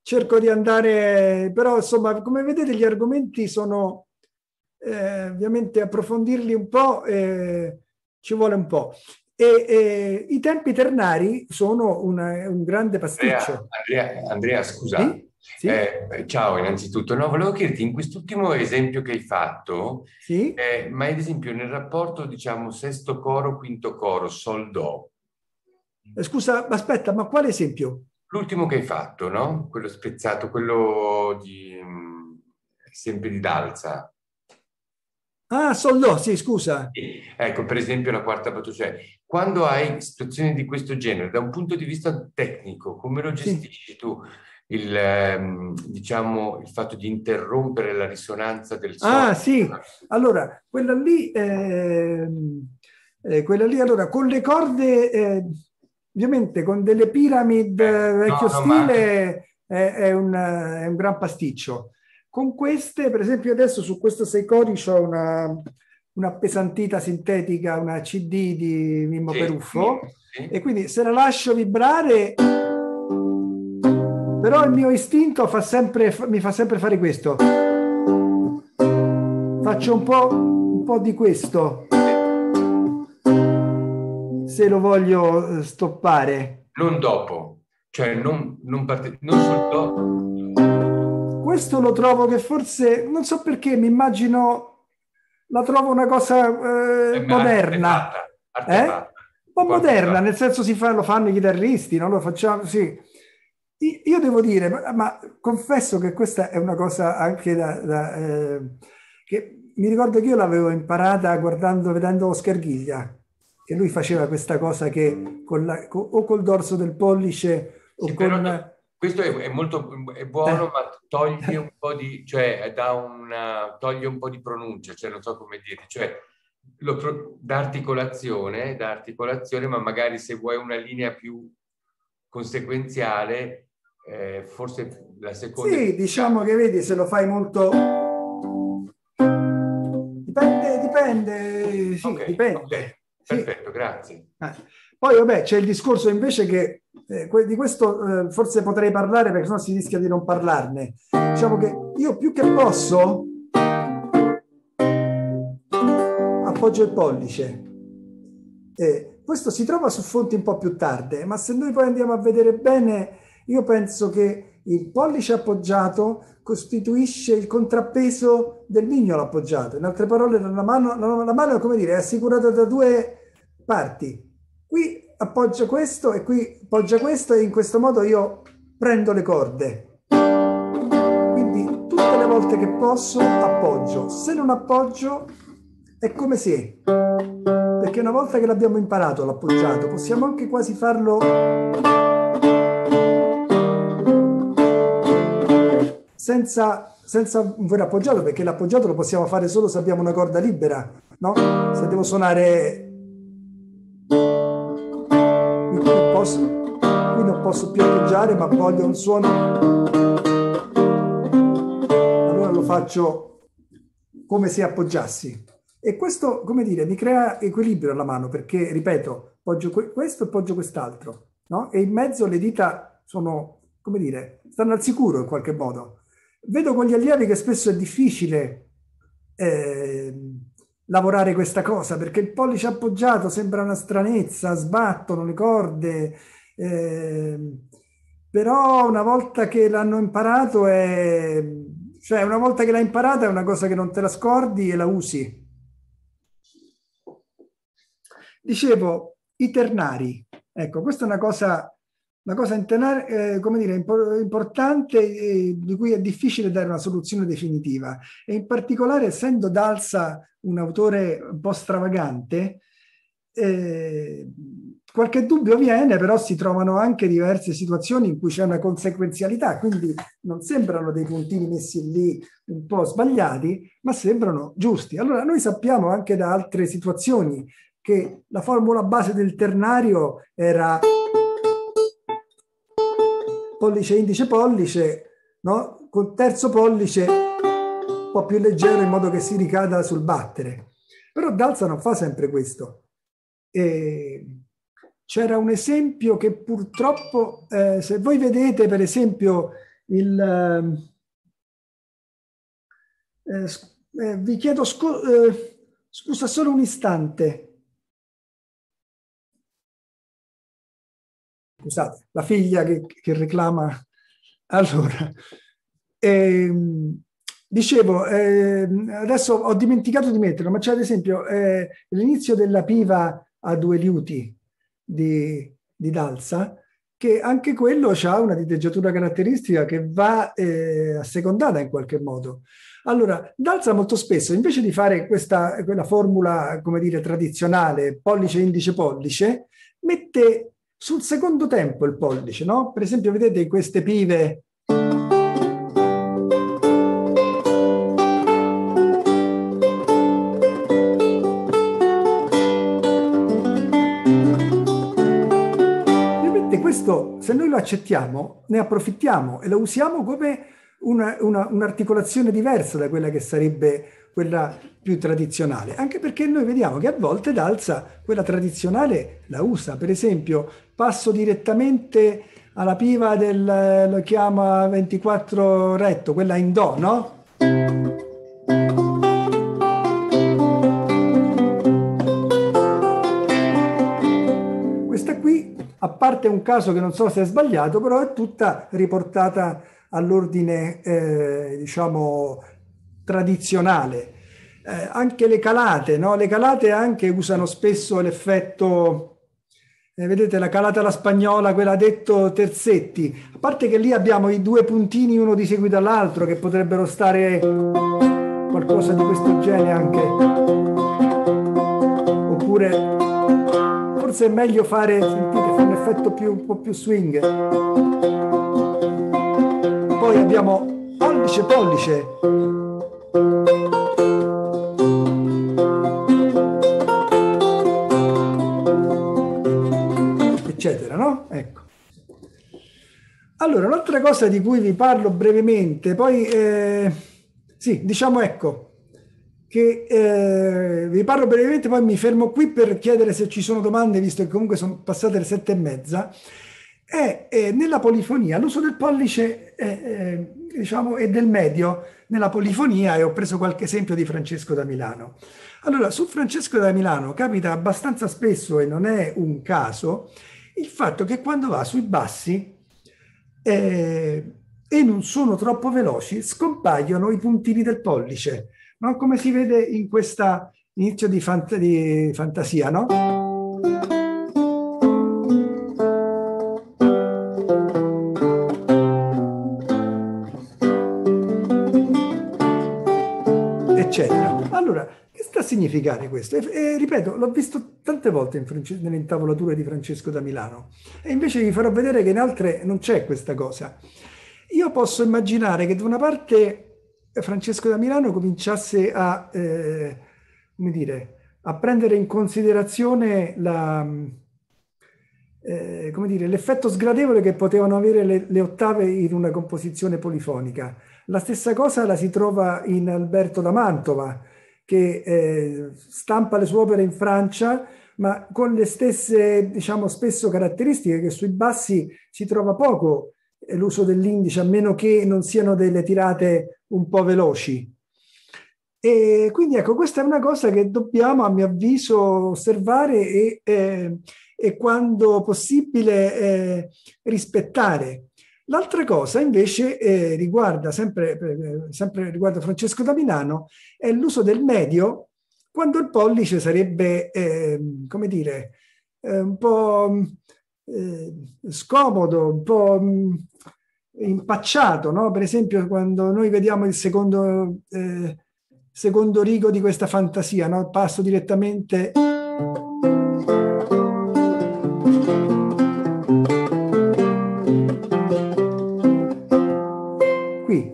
cerco di andare, però insomma, come vedete gli argomenti sono eh, ovviamente approfondirli un po', eh, ci vuole un po'. E, e i tempi ternari sono una, un grande pasticcio. Andrea, Andrea, Andrea scusa. Sì? Sì? Eh, ciao innanzitutto, no, volevo chiederti in quest'ultimo esempio che hai fatto, sì? eh, ma ad esempio nel rapporto diciamo sesto coro, quinto coro, sol, do. Eh, scusa, aspetta, ma quale esempio? L'ultimo che hai fatto, no? Quello spezzato, quello di sempre di Dalza. Ah, Soldò, sì, scusa. Ecco, per esempio la quarta battuta, cioè quando hai situazioni di questo genere, da un punto di vista tecnico, come lo gestisci sì. tu? Il, ehm, diciamo, il fatto di interrompere la risonanza del suono. Ah, sì. Allora, quella lì, eh, eh, quella lì, allora, con le corde... Eh, ovviamente con delle piramidi eh, vecchio no, stile ma... è, è, un, è, un, gran pasticcio. Con queste, per esempio adesso su questo 6 cori ho una, una pesantita sintetica, una CD di Mimmo sì, Peruffo, sì. e quindi se la lascio vibrare, però il mio istinto fa sempre, mi fa sempre fare questo. Faccio un po', un po' di questo se lo voglio eh, stoppare. Non dopo, cioè non, non, parte, non sul dopo. Questo lo trovo che forse, non so perché, mi immagino, la trovo una cosa eh, moderna. Eh? Un po' moderna, nel senso si fa, lo fanno i chitarristi, non lo facciamo, sì. Io devo dire, ma, ma confesso che questa è una cosa anche da... da eh, che mi ricordo che io l'avevo imparata guardando, vedendo Oscar Ghiglia che lui faceva questa cosa che con la, con, o col dorso del pollice o sì, con... Questo è, è, molto è buono, eh. ma toglie un po' di, cioè una, toglie un po' di pronuncia, cioè non so come dire, cioè lo, da articolazione, da articolazione, ma magari se vuoi una linea più conseguenziale, eh, forse la seconda... Sì, diciamo che vedi, se lo fai molto... Dipende, dipende, sì, okay, dipende. Okay. Perfetto, grazie. Eh. Poi vabbè c'è il discorso invece che eh, di questo eh, forse potrei parlare perché sennò si rischia di non parlarne. Diciamo che io più che posso appoggio il pollice. questo si trova su fonti un po' più tarde, ma se noi poi andiamo a vedere bene, io penso che il pollice appoggiato costituisce il contrappeso del mignolo appoggiato. In altre parole, la mano, la mano come dire, è assicurata da due parti. Qui appoggia questo e qui appoggia questo e in questo modo io prendo le corde. Quindi tutte le volte che posso appoggio. Se non appoggio è come se, perché una volta che l'abbiamo imparato l'appoggiato, possiamo anche quasi farlo senza, senza vero appoggiato, perché l'appoggiato lo possiamo fare solo se abbiamo una corda libera, no? Se devo suonare... Qui non posso, qui non posso più appoggiare, ma voglio un suono... Allora lo faccio come se appoggiassi. E questo, come dire, mi crea equilibrio alla mano, perché, ripeto, appoggio questo e appoggio quest'altro, no? E in mezzo le dita sono, come dire, stanno al sicuro in qualche modo. Vedo con gli allievi che spesso è difficile eh, lavorare questa cosa perché il pollice appoggiato sembra una stranezza, sbattono le corde, eh, però una volta che l'hanno imparato è, Cioè, una volta che l'hai imparata è una cosa che non te la scordi e la usi. Dicevo, i ternari. Ecco, questa è una cosa, una cosa eh, come dire, importante eh, di cui è difficile dare una soluzione definitiva. E in particolare, essendo Dalsa un autore un po' stravagante, eh, qualche dubbio viene, però si trovano anche diverse situazioni in cui c'è una conseguenzialità, quindi non sembrano dei puntini messi lì un po' sbagliati, ma sembrano giusti. Allora noi sappiamo anche da altre situazioni che la formula base del ternario era pollice, indice, pollice, no? Col terzo pollice un po' più leggero in modo che si ricada sul battere. Però Dalza non fa sempre questo. E c'era un esempio che purtroppo, eh, se voi vedete per esempio il... Ehm, eh, eh, vi chiedo scu eh, scusa solo un istante. Scusate, la figlia che, che reclama. [LAUGHS] Allora, ehm, dicevo, eh, adesso ho dimenticato di metterlo, ma c'è ad esempio eh, l'inizio della piva a due liuti di, di Dalsa, che anche quello ha una diteggiatura caratteristica che va eh, assecondata in qualche modo. Allora, Dalsa molto spesso, invece di fare questa, quella formula, come dire, tradizionale, pollice, indice, pollice, mette sul secondo tempo il pollice, no? Per esempio, vedete queste pive questo, se noi lo accettiamo, ne approfittiamo e lo usiamo come una, una, un'articolazione diversa da quella che sarebbe quella più tradizionale, anche perché noi vediamo che a volte Dalza quella tradizionale la usa, per esempio passo direttamente alla piva del, lo chiama 24 retto, quella in Do, no? a parte un caso che non so se è sbagliato, però è tutta riportata all'ordine, eh, diciamo, tradizionale. Eh, anche le calate, no? Le calate anche usano spesso l'effetto, eh, vedete, la calata alla spagnola, quella detto terzetti. A parte che lì abbiamo i due puntini uno di seguito all'altro che potrebbero stare qualcosa di questo genere anche. Oppure forse è meglio fare, sentite, fa un effetto più, un po' più swing. Poi abbiamo pollice pollice. Eccetera, no? Ecco. Allora, un'altra cosa di cui vi parlo brevemente, poi eh, sì, diciamo ecco, che eh, vi parlo brevemente, poi mi fermo qui per chiedere se ci sono domande, visto che comunque sono passate le sette e mezza. È, è nella polifonia l'uso del pollice è, diciamo, e del medio nella polifonia, e ho preso qualche esempio di Francesco da Milano. Allora, su Francesco da Milano capita abbastanza spesso, e non è un caso, il fatto che quando va sui bassi eh, e non sono troppo veloci, scompaiono i puntini del pollice no? come si vede in questo inizio di, fant- di fantasia, no? Significare questo? E, e, ripeto, l'ho visto tante volte in France- nelle intavolature di Francesco da Milano e invece vi farò vedere che in altre non c'è questa cosa. Io posso immaginare che da una parte Francesco da Milano cominciasse a, eh, come dire, a prendere in considerazione la, eh, come dire, l'effetto sgradevole che potevano avere le, le, ottave in una composizione polifonica. La stessa cosa la si trova in Alberto da Mantova, che eh, stampa le sue opere in Francia, ma con le stesse, diciamo, spesso caratteristiche che sui bassi si trova poco l'uso dell'indice, a meno che non siano delle tirate un po' veloci. E quindi ecco, questa è una cosa che dobbiamo, a mio avviso, osservare e, eh, e quando possibile eh, rispettare. L'altra cosa invece eh, riguarda sempre, eh, sempre riguardo Francesco da Milano è l'uso del medio quando il pollice sarebbe, eh, come dire, eh, un po' eh, scomodo, un po' mh, impacciato, no? Per esempio quando noi vediamo il secondo, eh, secondo rigo di questa fantasia, no? Passo direttamente...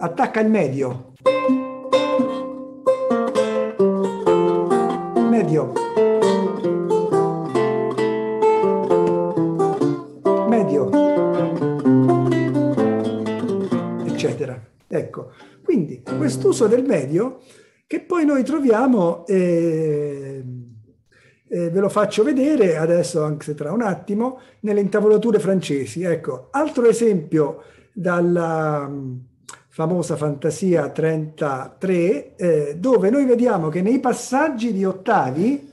attacca il medio. Medio. Medio. Eccetera. Ecco, quindi quest'uso del medio che poi noi troviamo, eh, eh, ve lo faccio vedere adesso anche se tra un attimo, nelle intavolature francesi. Ecco, altro esempio dalla famosa Fantasia 33, eh, dove noi vediamo che nei passaggi di ottavi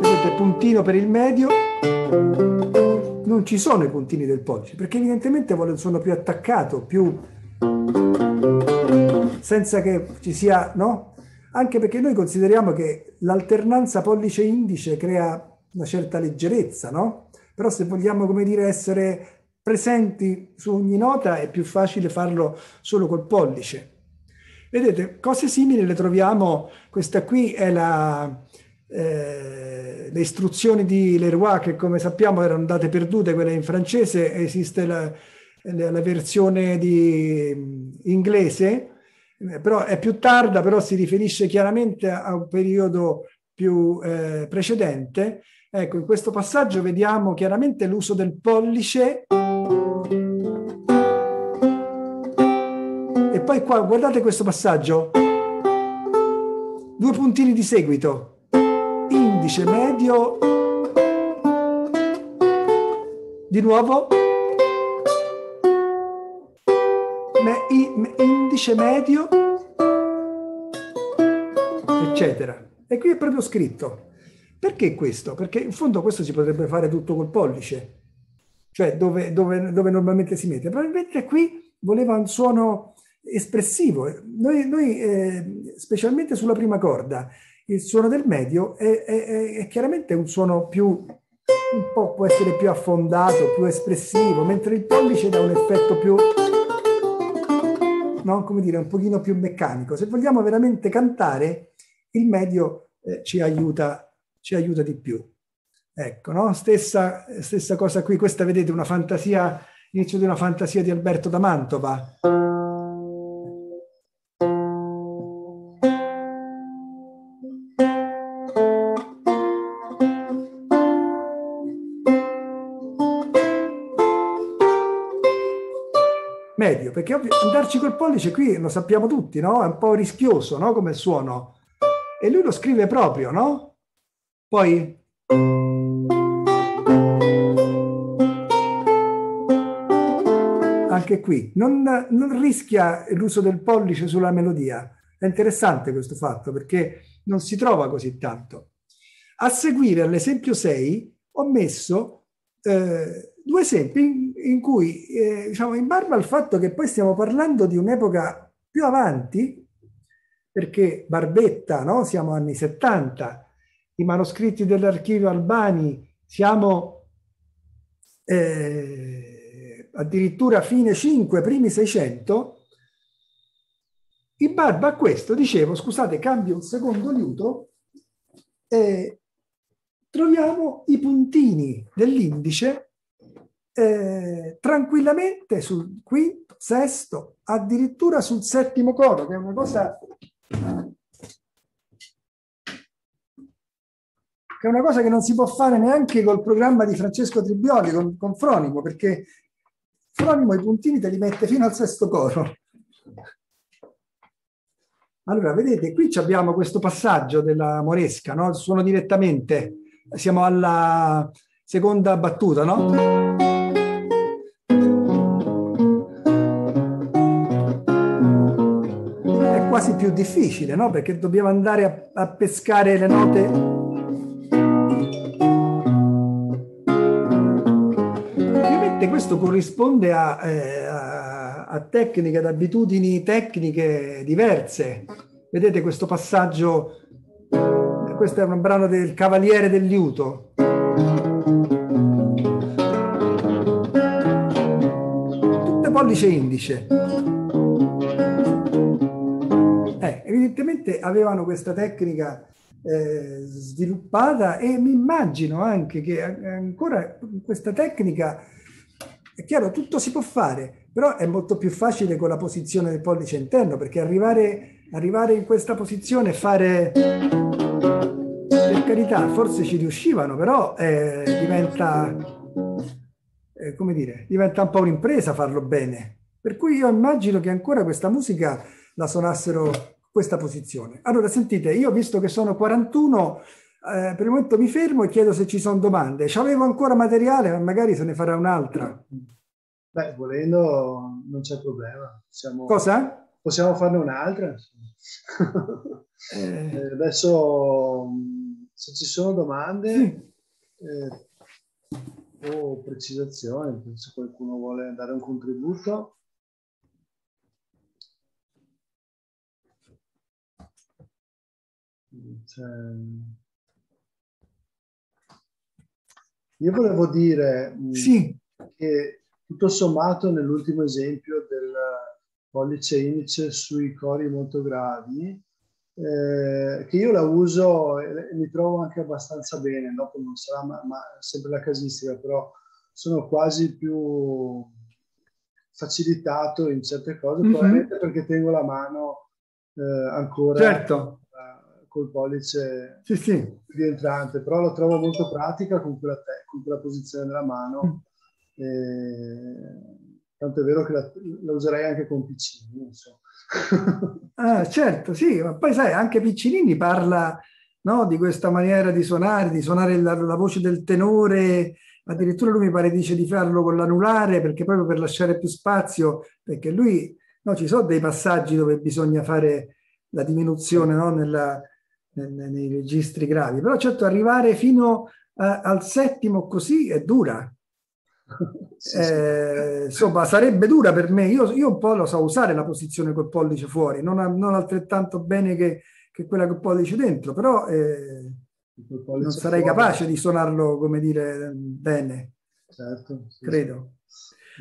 vedete puntino per il medio non ci sono i puntini del pollice perché evidentemente vuole un suono più attaccato più senza che ci sia no? Anche perché noi consideriamo che l'alternanza pollice indice crea una certa leggerezza, no? Però se vogliamo, come dire, essere presenti su ogni nota è più facile farlo solo col pollice. Vedete, cose simili le troviamo, questa qui è la, eh, le istruzioni di Leroy che come sappiamo erano andate perdute, quelle in francese, esiste la, la versione di, inglese, eh, però è più tarda, però si riferisce chiaramente a un periodo più eh, precedente Ecco, in questo passaggio vediamo chiaramente l'uso del pollice. E poi qua, guardate questo passaggio. Due puntini di seguito. Indice, medio. Di nuovo. Me, indice, medio. Eccetera. E qui è proprio scritto. Perché questo? Perché in fondo questo si potrebbe fare tutto col pollice, cioè dove, dove, dove normalmente si mette. Probabilmente qui voleva un suono espressivo. Noi, noi eh, specialmente sulla prima corda, il suono del medio è, è, è, chiaramente un suono più, un po' può essere più affondato, più espressivo, mentre il pollice dà un effetto più, no? come dire, un pochino più meccanico. Se vogliamo veramente cantare, il medio eh, ci aiuta ci aiuta di più. Ecco, no? stessa, stessa cosa qui, questa vedete una fantasia, inizio di una fantasia di Alberto da Mantova. medio, perché andarci col pollice qui lo sappiamo tutti, no? È un po' rischioso, no? Come suono. E lui lo scrive proprio, no? Poi anche qui non, non rischia l'uso del pollice sulla melodia. È interessante questo fatto perché non si trova così tanto. A seguire all'esempio 6 ho messo eh, due esempi in, in cui, eh, diciamo, in barba al fatto che poi stiamo parlando di un'epoca più avanti, perché Barbetta, no? siamo anni 70, i manoscritti dell'archivio Albani, siamo eh, addirittura fine 5, primi 600, in barba a questo, dicevo, scusate, cambio un secondo liuto, eh, troviamo i puntini dell'indice eh, tranquillamente sul quinto, sesto, addirittura sul settimo coro, che è una cosa è una cosa che non si può fare neanche col programma di Francesco Tribioli, con, con Fronimo, perché Fronimo i puntini te li mette fino al sesto coro. Allora, vedete, qui abbiamo questo passaggio della Moresca, no? Suono direttamente, siamo alla seconda battuta, no? È quasi più difficile, no? Perché dobbiamo andare a, a pescare le note questo corrisponde a, eh, a, a tecniche, ad abitudini tecniche diverse. Vedete questo passaggio, questo è un brano del Cavaliere del Liuto. Tutte pollice indice. Eh, evidentemente avevano questa tecnica eh, sviluppata e mi immagino anche che ancora questa tecnica, è chiaro, tutto si può fare, però è molto più facile con la posizione del pollice interno, perché arrivare, arrivare in questa posizione fare, per carità, forse ci riuscivano, però eh, diventa, eh, come dire, diventa un po' un'impresa farlo bene. Per cui io immagino che ancora questa musica la suonassero questa posizione. Allora, sentite, io visto che sono 41, eh, per il momento mi fermo e chiedo se ci sono domande. C'avevo ancora materiale, ma magari se ne farà un'altra. Beh, volendo non c'è problema. Possiamo, Cosa? Possiamo farne un'altra. [LAUGHS] eh. Eh, adesso, se ci sono domande sì. Eh, o precisazioni, se qualcuno vuole dare un contributo. Cioè... Io volevo dire mm, sì. che tutto sommato nell'ultimo esempio del pollice indice sui cori molto gravi, eh, che io la uso e mi trovo anche abbastanza bene, dopo non sarà ma, ma sempre la casistica, però sono quasi più facilitato in certe cose, mm-hmm. probabilmente perché tengo la mano eh, ancora certo col pollice sì, sì. rientrante, però lo trovo molto pratica con quella, te- con quella posizione della mano. Mm. E... Tanto è vero che la, la userei anche con Piccini. [LAUGHS] ah, certo, sì, ma poi sai, anche Piccinini parla no, di questa maniera di suonare, di suonare la, la, voce del tenore, addirittura lui mi pare dice di farlo con l'anulare perché proprio per lasciare più spazio, perché lui, no, ci sono dei passaggi dove bisogna fare la diminuzione no, nella, nei registri gravi, però certo arrivare fino a, al settimo così è dura. sì, eh, insomma, sarebbe dura per me. Io, io, un po' lo so usare la posizione col pollice fuori, non, non altrettanto bene che, che, quella col pollice dentro, però eh, non sarei fuori. capace di suonarlo, come dire, bene. Certo, sì, credo.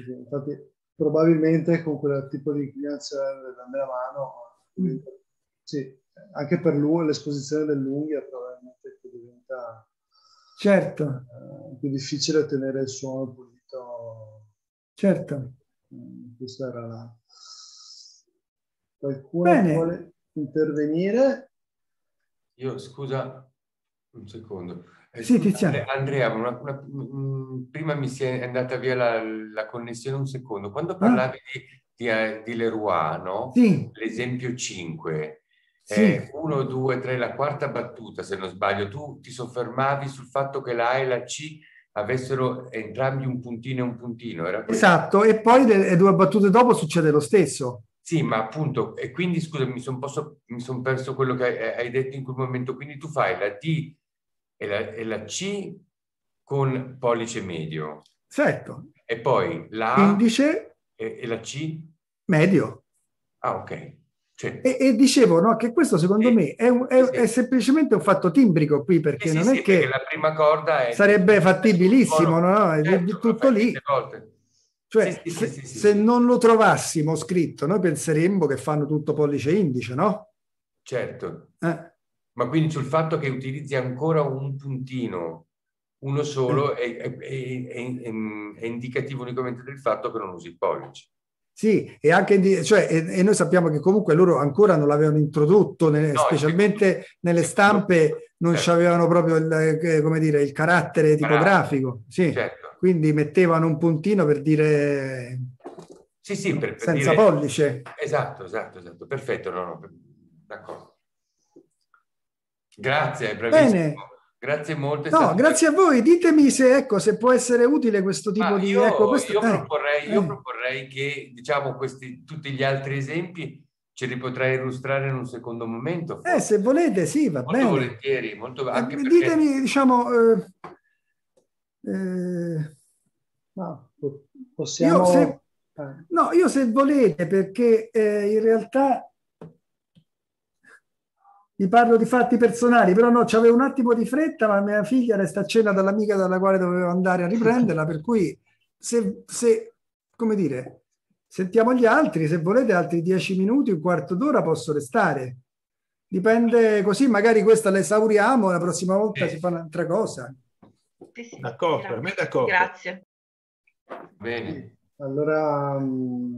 Infatti, probabilmente con quel tipo di inclinazione della mano, mm. sì, anche per lui l'esposizione dell'unghia probabilmente diventa certo. Eh, più difficile ottenere il suono pulito. Certo. Mm, questa era la... Qualcuno Bene. vuole intervenire? Io, scusa, un secondo. Eh, sì, Tiziano. Andrea, una, una, mm, prima mi si è andata via la, la connessione un secondo. Quando parlavi ah. di, di, eh, di Leroy, no? Sì. L'esempio 5, sì. Eh, uno, due, tre, la quarta battuta, se non sbaglio, tu ti soffermavi sul fatto che la A e la C avessero entrambi un puntino e un puntino. Era esatto, e poi le due battute dopo succede lo stesso. Sì, ma appunto, e quindi scusa, mi sono son perso quello che hai, detto in quel momento. Quindi tu fai la D e la, e la C con pollice medio. Certo. E poi la A Indice e, e la C? Medio. Ah, ok. Sì. E, e, dicevo no, che questo secondo sì. me è, un, è, sì. è, semplicemente un fatto timbrico qui perché non è che la prima corda sarebbe fattibilissimo, no? È certo, tutto lì. Cioè, se, se, non lo trovassimo scritto, noi penseremmo che fanno tutto pollice indice, no? Certo. Eh. Ma quindi sul fatto che utilizzi ancora un puntino, uno solo, eh. è, è, indicativo unicamente del fatto che non usi il pollice. Sì, e anche cioè, e, e, noi sappiamo che comunque loro ancora non l'avevano introdotto, ne, no, specialmente nelle stampe non certo. avevano proprio il, eh, come dire, il carattere tipografico. Sì. Certo. Quindi mettevano un puntino per dire sì, sì, per, per senza dire... pollice. Esatto, esatto, esatto. Perfetto, no, no, d'accordo. Grazie, bravissimo. Bene. Grazie molto. No, grazie a voi. Ditemi se, ecco, se può essere utile questo tipo ah, di... Io, ecco, questo... io, eh, proporrei, io eh. proporrei che, diciamo, questi, tutti gli altri esempi ce li potrei illustrare in un secondo momento. Forse. Eh, se volete, sì, va molto bene. volentieri, molto eh, anche perché... Ditemi, diciamo... Eh, no, possiamo... Io se, eh. no, io se volete, perché eh, in realtà vi parlo di fatti personali, però no, c'avevo un attimo di fretta, ma mia figlia resta a cena dall'amica dalla quale dovevo andare a riprenderla, per cui se, se come dire, sentiamo gli altri, se volete altri dieci minuti, un quarto d'ora posso restare. Dipende così, magari questa la esauriamo, la prossima volta si fa un'altra cosa. Sì, sì, d'accordo, per me d'accordo. Grazie. Bene. Allora,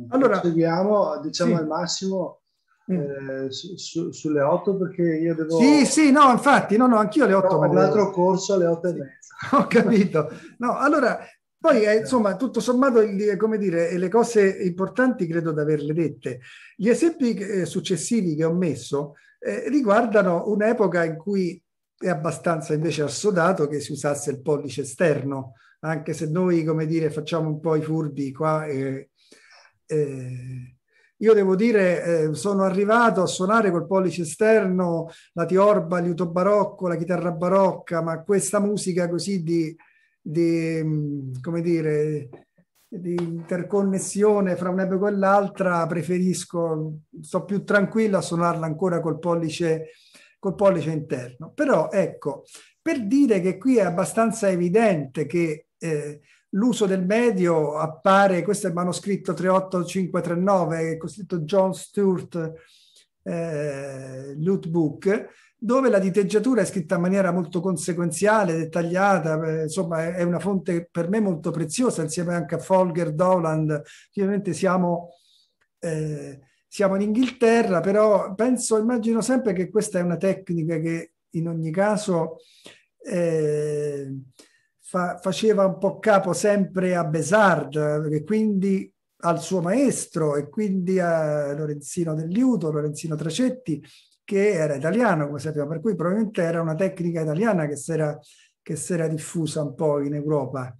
allora seguiamo, diciamo sì. al massimo Mm. Eh, su, su, sulle 8 perché io devo... Sì, sì, no, infatti, no, no, anch'io alle 8. Ho un altro corso alle 8 e mezza. [LAUGHS] Ho capito. No, allora, poi eh, insomma, tutto sommato, come dire, le cose importanti credo di averle dette. Gli esempi eh, successivi che ho messo eh, riguardano un'epoca in cui è abbastanza invece assodato che si usasse il pollice esterno, anche se noi, come dire, facciamo un po' i furbi qua. Eh, eh, io devo dire, eh, sono arrivato a suonare col pollice esterno la tiorba, liuto barocco, la chitarra barocca, ma questa musica così di, di mm, come dire, di interconnessione fra un'epoca e l'altra, preferisco, sto più tranquillo a suonarla ancora col pollice, col pollice interno. Però ecco, per dire che qui è abbastanza evidente che eh, l'uso del medio appare, questo è il manoscritto 38539, è cosiddetto John Stewart eh, Loot Book, dove la diteggiatura è scritta in maniera molto conseguenziale, dettagliata, eh, insomma è una fonte per me molto preziosa, insieme anche a Folger, Doland, ovviamente siamo, eh, siamo in Inghilterra, però penso, immagino sempre che questa è una tecnica che in ogni caso... Eh, fa, faceva un po' capo sempre a Besard, e quindi al suo maestro e quindi a Lorenzino del Liuto, Lorenzino Tracetti, che era italiano, come sappiamo, per cui probabilmente era una tecnica italiana che si era, che si era diffusa un po' in Europa.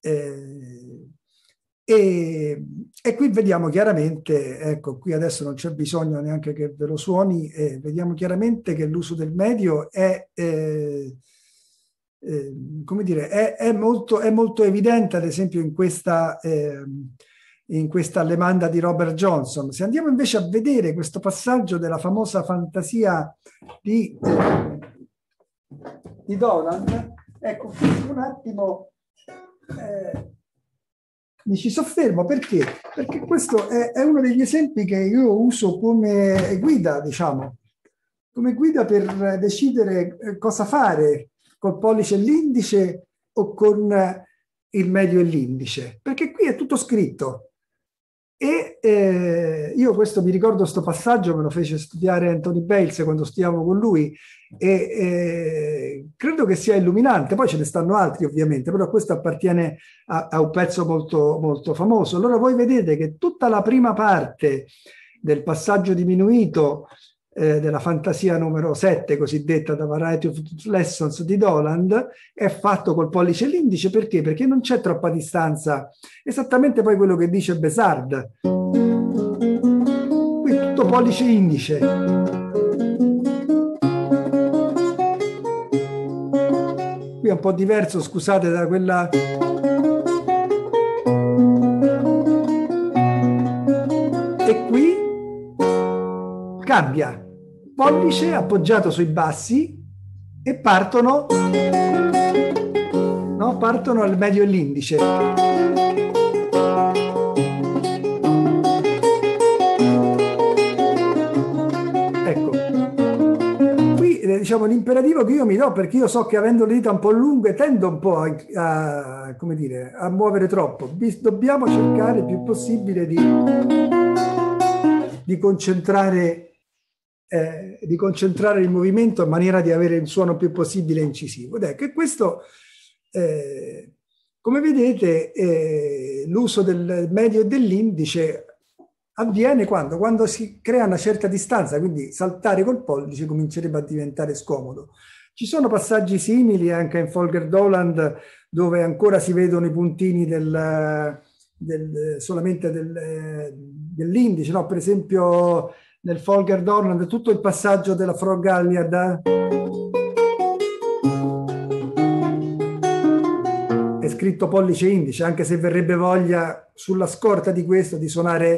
Eh, e, e, qui vediamo chiaramente, ecco, qui adesso non c'è bisogno neanche che ve lo suoni, eh, vediamo chiaramente che l'uso del medio è... Eh, eh, come dire, è, è, molto, è, molto, evidente, ad esempio, in questa, eh, in questa allemanda di Robert Johnson. Se andiamo invece a vedere questo passaggio della famosa fantasia di, eh, di Dolan, ecco, un attimo eh, mi ci soffermo perché? Perché questo è, è uno degli esempi che io uso come guida, diciamo, come guida per decidere eh, cosa fare col pollice e l'indice o con il medio e l'indice, perché qui è tutto scritto. E eh, io questo mi ricordo questo passaggio, me lo fece studiare Anthony Bales quando studiavo con lui e eh, credo che sia illuminante, poi ce ne stanno altri ovviamente, però questo appartiene a, a un pezzo molto, molto famoso. Allora voi vedete che tutta la prima parte del passaggio diminuito eh, della fantasia numero 7, cosiddetta da Variety of Lessons di Doland, è fatto col pollice e l'indice perché? Perché non c'è troppa distanza. Esattamente poi quello che dice Besard. Qui tutto pollice e indice. Qui è un po' diverso, scusate, da quella e qui cambia pollice appoggiato sui bassi e partono, no? partono al medio e l'indice. Ecco, qui eh, diciamo l'imperativo che io mi do perché io so che avendo le dita un po' lunghe tendo un po' a, a, come dire, a muovere troppo. Dobbiamo cercare il più possibile di, di concentrare eh, di concentrare il movimento in maniera di avere il suono più possibile incisivo. Ed ecco, questo, eh, come vedete, eh, l'uso del medio e dell'indice avviene quando? Quando si crea una certa distanza, quindi saltare col pollice comincerebbe a diventare scomodo. Ci sono passaggi simili anche in Folger Doland dove ancora si vedono i puntini del, del, solamente del, dell'indice, no? per esempio nel Folger Dorland, tutto il passaggio della Frogallia da... anche scritto pollice indice, anche se verrebbe voglia sulla scorta di questo di suonare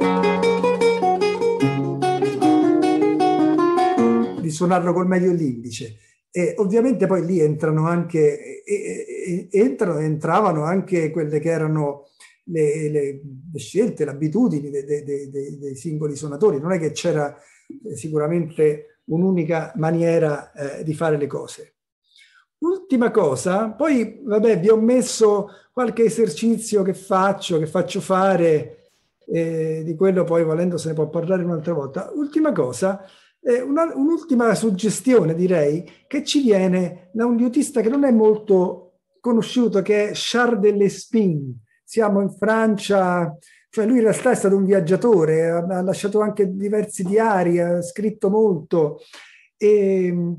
di suonarlo col medio l'indice. E ovviamente poi lì entrano anche, entrano, entravano anche quelle che erano le, le, scelte, le abitudini dei, dei, dei, dei, singoli suonatori. Non è che c'era eh, sicuramente un'unica maniera eh, di fare le cose. Ultima cosa, poi vabbè vi ho messo qualche esercizio che faccio, che faccio fare, eh, di quello poi volendo se ne può parlare un'altra volta. Ultima cosa, eh, una, un'ultima suggestione direi che ci viene da un liutista che non è molto conosciuto, che è Charles de Lespin. Siamo in Francia, cioè lui in realtà è stato un viaggiatore, ha, lasciato anche diversi diari, ha scritto molto. E,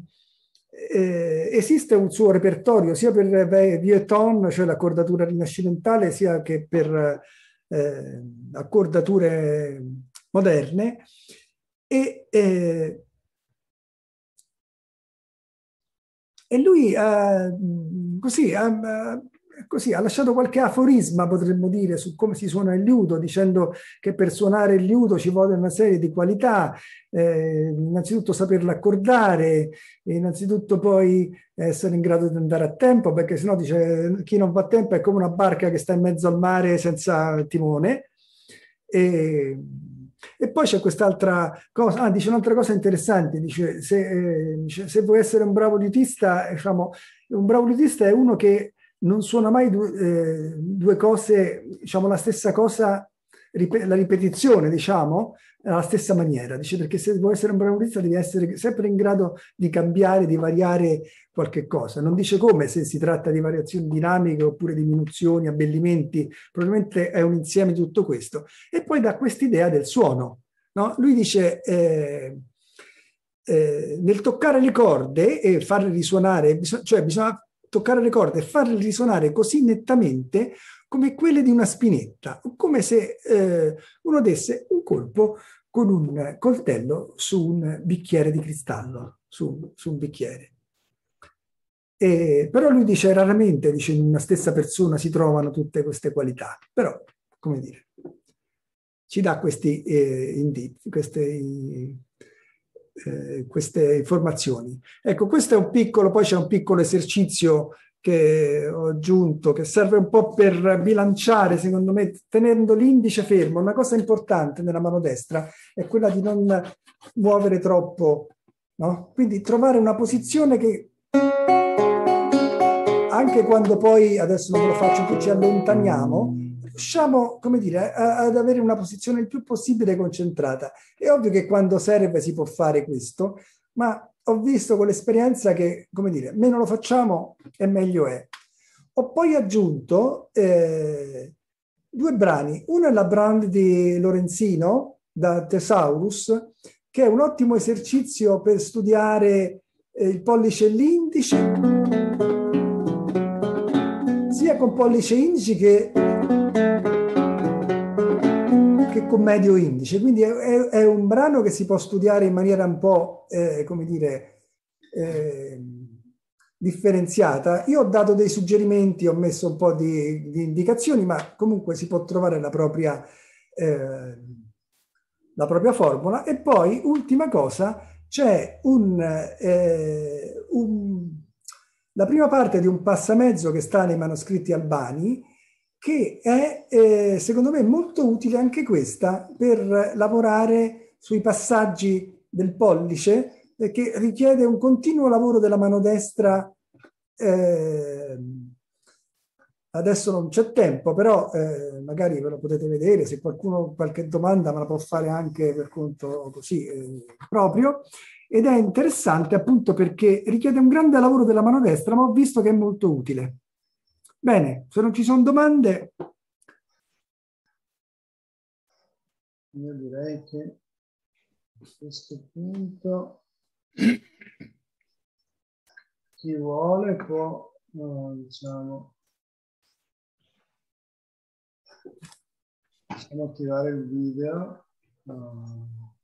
eh, esiste un suo repertorio sia per Vieton, cioè l'accordatura rinascimentale, sia che per eh, accordature moderne. E, eh, e lui ha, così ha, così, ha lasciato qualche aforisma, potremmo dire, su come si suona il liuto, dicendo che per suonare il liuto ci vuole una serie di qualità, eh, innanzitutto saperla accordare, innanzitutto poi essere in grado di andare a tempo, perché sennò dice chi non va a tempo è come una barca che sta in mezzo al mare senza timone. E, e poi c'è quest'altra cosa, ah, dice un'altra cosa interessante, dice se, eh, se vuoi essere un bravo liutista, diciamo, un bravo liutista è uno che non suona mai due, eh, due cose, diciamo la stessa cosa, rip- la ripetizione, diciamo, alla stessa maniera. Dice perché se vuoi essere un bravo devi essere sempre in grado di cambiare, di variare qualche cosa. Non dice come, se si tratta di variazioni dinamiche oppure diminuzioni, abbellimenti, probabilmente è un insieme di tutto questo. E poi dà quest'idea del suono. No? Lui dice... Eh, eh, nel toccare le corde e farle risuonare, cioè bisogna toccare le corde e farle risuonare così nettamente come quelle di una spinetta, come se eh, uno desse un colpo con un coltello su un bicchiere di cristallo, su, su un bicchiere. E, però lui dice raramente, dice in una stessa persona si trovano tutte queste qualità, però come dire, ci dà questi eh, indizi, questi eh, queste informazioni. Ecco, questo è un piccolo, poi c'è un piccolo esercizio che ho aggiunto, che serve un po' per bilanciare, secondo me, tenendo l'indice fermo. Una cosa importante nella mano destra è quella di non muovere troppo, no? Quindi trovare una posizione che anche quando poi, adesso non lo faccio, ci allontaniamo, riusciamo, come dire, a, ad avere una posizione il più possibile concentrata. È ovvio che quando serve si può fare questo, ma ho visto con l'esperienza che, come dire, meno lo facciamo e meglio è. Ho poi aggiunto eh, due brani. Uno è la brand di Lorenzino da Thesaurus, che è un ottimo esercizio per studiare eh, il pollice e l'indice, sia con pollice e indice che che con medio indice. Quindi è, è, è, un brano che si può studiare in maniera un po', eh, come dire, eh, differenziata. Io ho dato dei suggerimenti, ho messo un po' di, di indicazioni, ma comunque si può trovare la propria, eh, la propria formula. E poi, ultima cosa, c'è un, eh, un, la prima parte di un passamezzo che sta nei manoscritti albani, che è eh, secondo me molto utile anche questa per lavorare sui passaggi del pollice eh, che richiede un continuo lavoro della mano destra. Eh, adesso non c'è tempo, però eh, magari ve lo potete vedere, se qualcuno qualche domanda me la può fare anche per conto così eh, proprio. Ed è interessante appunto perché richiede un grande lavoro della mano destra, ma ho visto che è molto utile. Bene, se non ci sono domande... Io direi che a questo punto chi vuole può, diciamo, possiamo attivare il video. No.